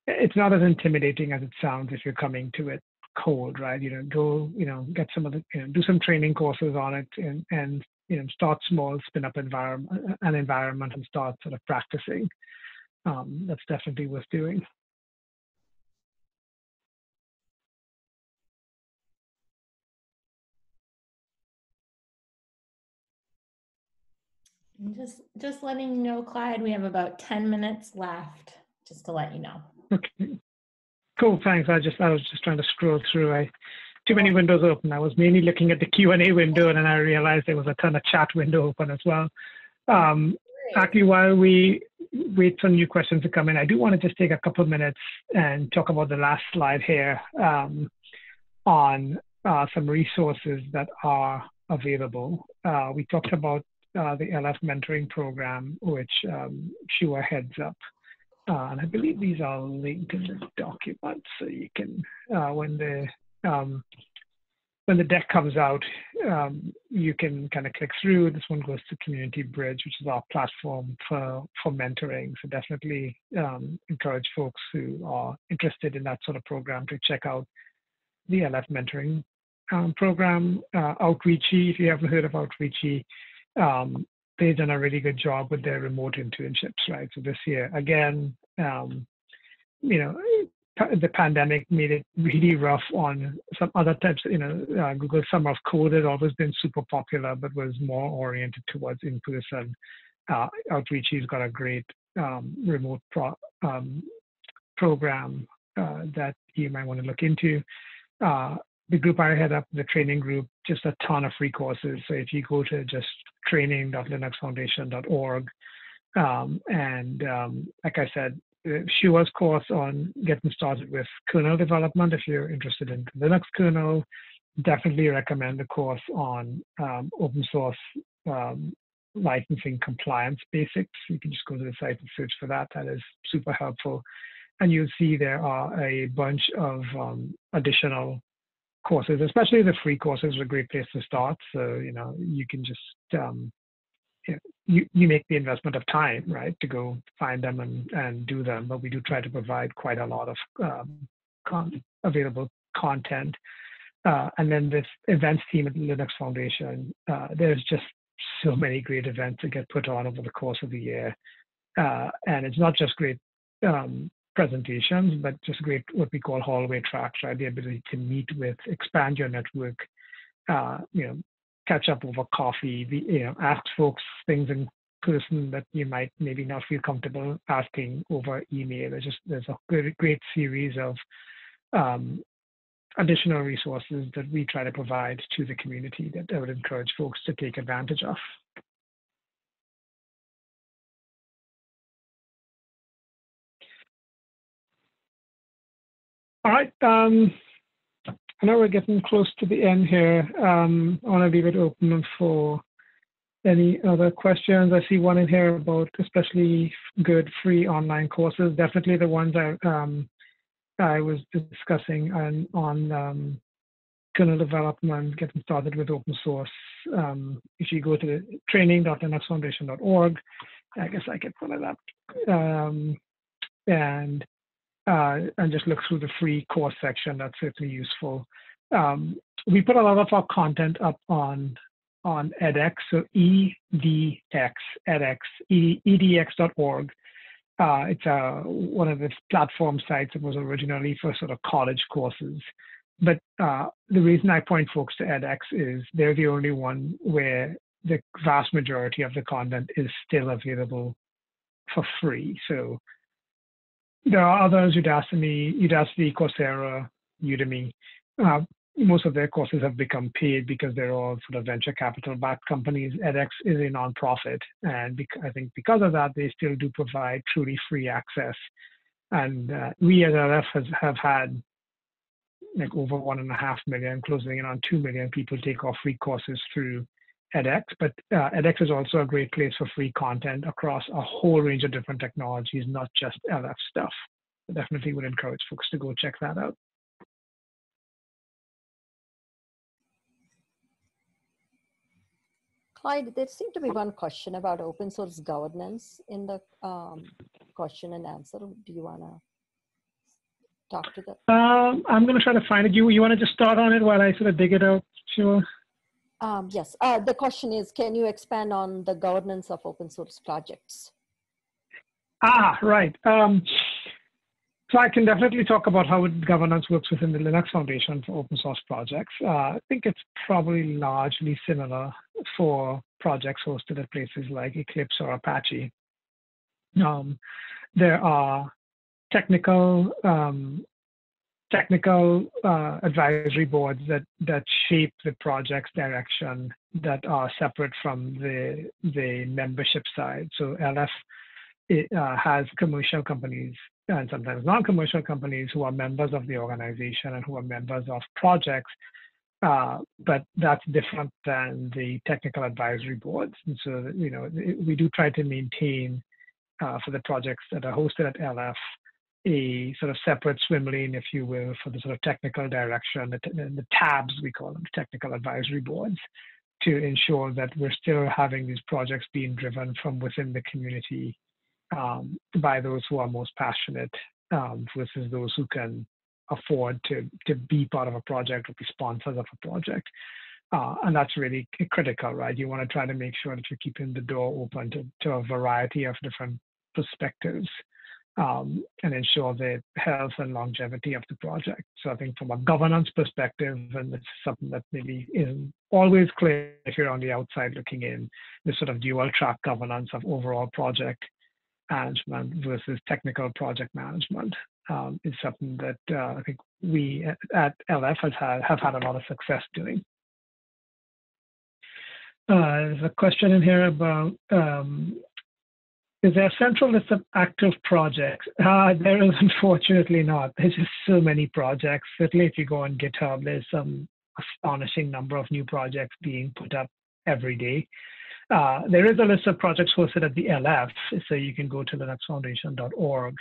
it's not as intimidating as it sounds if you're coming to it cold, right? You know, go, you know, get some of the, you know, do some training courses on it and, and you know, start small, spin up environment, an environment and start sort of practicing. Um, that's definitely worth doing. Just just letting you know, Clyde, we have about 10 minutes left, just to let you know. Okay. Cool, thanks. I just I was just trying to scroll through. I too many windows open. I was mainly looking at the Q and A window, and then I realized there was a ton of chat window open as well. Um, actually, while we wait for new questions to come in, I do want to just take a couple of minutes and talk about the last slide here um, on uh, some resources that are available. Uh, we talked about uh, the LF mentoring program, which um, Shuah heads up. Uh, and I believe these are linked in the document, so you can, uh, when the um, when the deck comes out, um, you can kind of click through. This one goes to Community Bridge, which is our platform for, for mentoring. So definitely um, encourage folks who are interested in that sort of program to check out the LF mentoring um, program. Uh, Outreachy, if you haven't heard of Outreachy, um, they've done a really good job with their remote internships, right? So this year, again, um, you know, the pandemic made it really rough on some other types. You know, uh, Google Summer of Code had always been super popular, but was more oriented towards in-person. Uh, Outreach has got a great um, remote pro, um, program uh, that you might want to look into. Uh, the group I head up, the training group, just a ton of free courses. So if you go to just training.linuxfoundation.org, um, and um, like I said, Shuah's course on getting started with kernel development. If you're interested in Linux kernel, definitely recommend the course on um, open source um, licensing compliance basics. You can just go to the site and search for that. That is super helpful. And you'll see there are a bunch of um, additional courses, especially the free courses are a great place to start. So, you know, you can just um, you, you make the investment of time, right, to go find them and, and do them. But we do try to provide quite a lot of um, con- available content. Uh, and then this events team at Linux Foundation, uh, there's just so many great events that get put on over the course of the year. Uh, and it's not just great um, presentations, but just great what we call hallway tracks, right? The ability to meet with, expand your network, uh, you know, catch up over coffee, you know, ask folks things in person that you might maybe not feel comfortable asking over email. There's just there's a great, great series of um, additional resources that we try to provide to the community that I would encourage folks to take advantage of. All right. Um, I know we're getting close to the end here. Um, I want to leave it open for any other questions. I see one in here about especially good free online courses. Definitely the ones I, um, I was discussing on, on um, kernel development, getting started with open source. Um, if you go to training.linuxfoundation.org, I guess I can pull it up. Um, and and just look through the free course section. That's certainly useful. Um, we put a lot of our content up on on edX, so edx, edx, edx.org. Uh, it's uh, one of the platform sites that was originally for sort of college courses. But uh, the reason I point folks to edX is they're the only one where the vast majority of the content is still available for free. So there are others, Udacity, Udacity, Coursera, Udemy. Uh, most of their courses have become paid because they're all sort of venture capital backed companies. edX is a nonprofit. And I think because of that, they still do provide truly free access. And uh, we as LF has, have had like over one and a half million, closing in on two million people take our free courses through edX, but uh, edX is also a great place for free content across a whole range of different technologies, not just LF stuff. I definitely would encourage folks to go check that out. Clyde, there seemed to be one question about open source governance in the um, question and answer. Do you want to talk to that? Um, I'm going to try to find it. You, you want to just start on it while I sort of dig it out? Sure. Um, yes, uh, the question is, can you expand on the governance of open source projects? Ah, right. Um, so I can definitely talk about how governance works within the Linux Foundation for open source projects. Uh, I think it's probably largely similar for projects hosted at places like Eclipse or Apache. Um, there are technical um, technical uh, advisory boards that that shape the project's direction that are separate from the the membership side. So LF it, uh, has commercial companies and sometimes non-commercial companies who are members of the organization and who are members of projects. Uh, but that's different than the technical advisory boards. And so, you know, we do try to maintain uh, for the projects that are hosted at LF a sort of separate swim lane, if you will, for the sort of technical direction, the, the tabs we call them, technical advisory boards, to ensure that we're still having these projects being driven from within the community um, by those who are most passionate um, versus those who can afford to to be part of a project or be sponsors of a project. Uh, and that's really critical, right? You want to try to make sure that you're keeping the door open to, to a variety of different perspectives um, and ensure the health and longevity of the project. So I think from a governance perspective, and it's something that maybe isn't always clear if you're on the outside looking in, the sort of dual track governance of overall project management versus technical project management um, is something that uh, I think we at LF has had, have had a lot of success doing. Uh, there's a question in here about um, is there a central list of active projects? Uh, there is unfortunately not. There's just so many projects. Certainly, if you go on GitHub, there's some astonishing number of new projects being put up every day. Uh, there is a list of projects hosted at the LF, so you can go to linuxfoundation.org.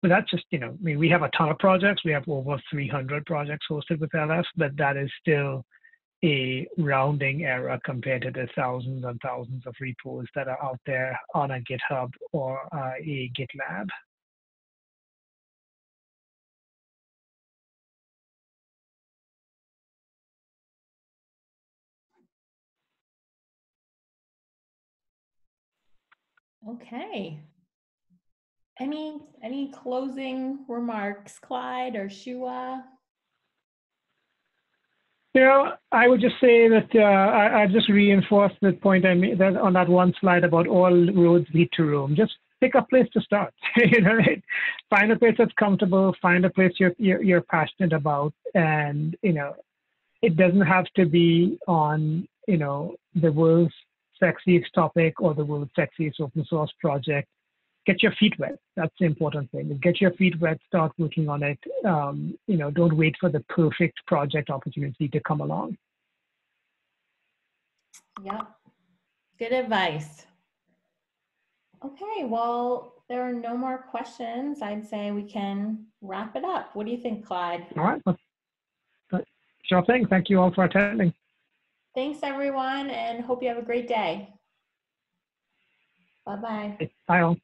But that's just, you know, I mean, we have a ton of projects. We have over 300 projects hosted with LF, but that is still a rounding error compared to the thousands and thousands of repos that are out there on a GitHub or uh, a GitLab. Okay. Any any closing remarks, Clyde or Shuah? You know, I would just say that uh, I, I just reinforce the point I made that on that one slide about all roads lead to Rome. Just pick a place to start. you know, right? Find a place that's comfortable. Find a place you're, you're you're passionate about, and you know, it doesn't have to be on you know the world's sexiest topic or the world's sexiest open source project get your feet wet. That's the important thing. Get your feet wet, start working on it. Um, you know, don't wait for the perfect project opportunity to come along. Yep. Good advice. Okay, well, there are no more questions. I'd say we can wrap it up. What do you think, Clyde? All right. Sure thing. Thank you all for attending. Thanks, everyone, and hope you have a great day. Bye-bye. Bye all.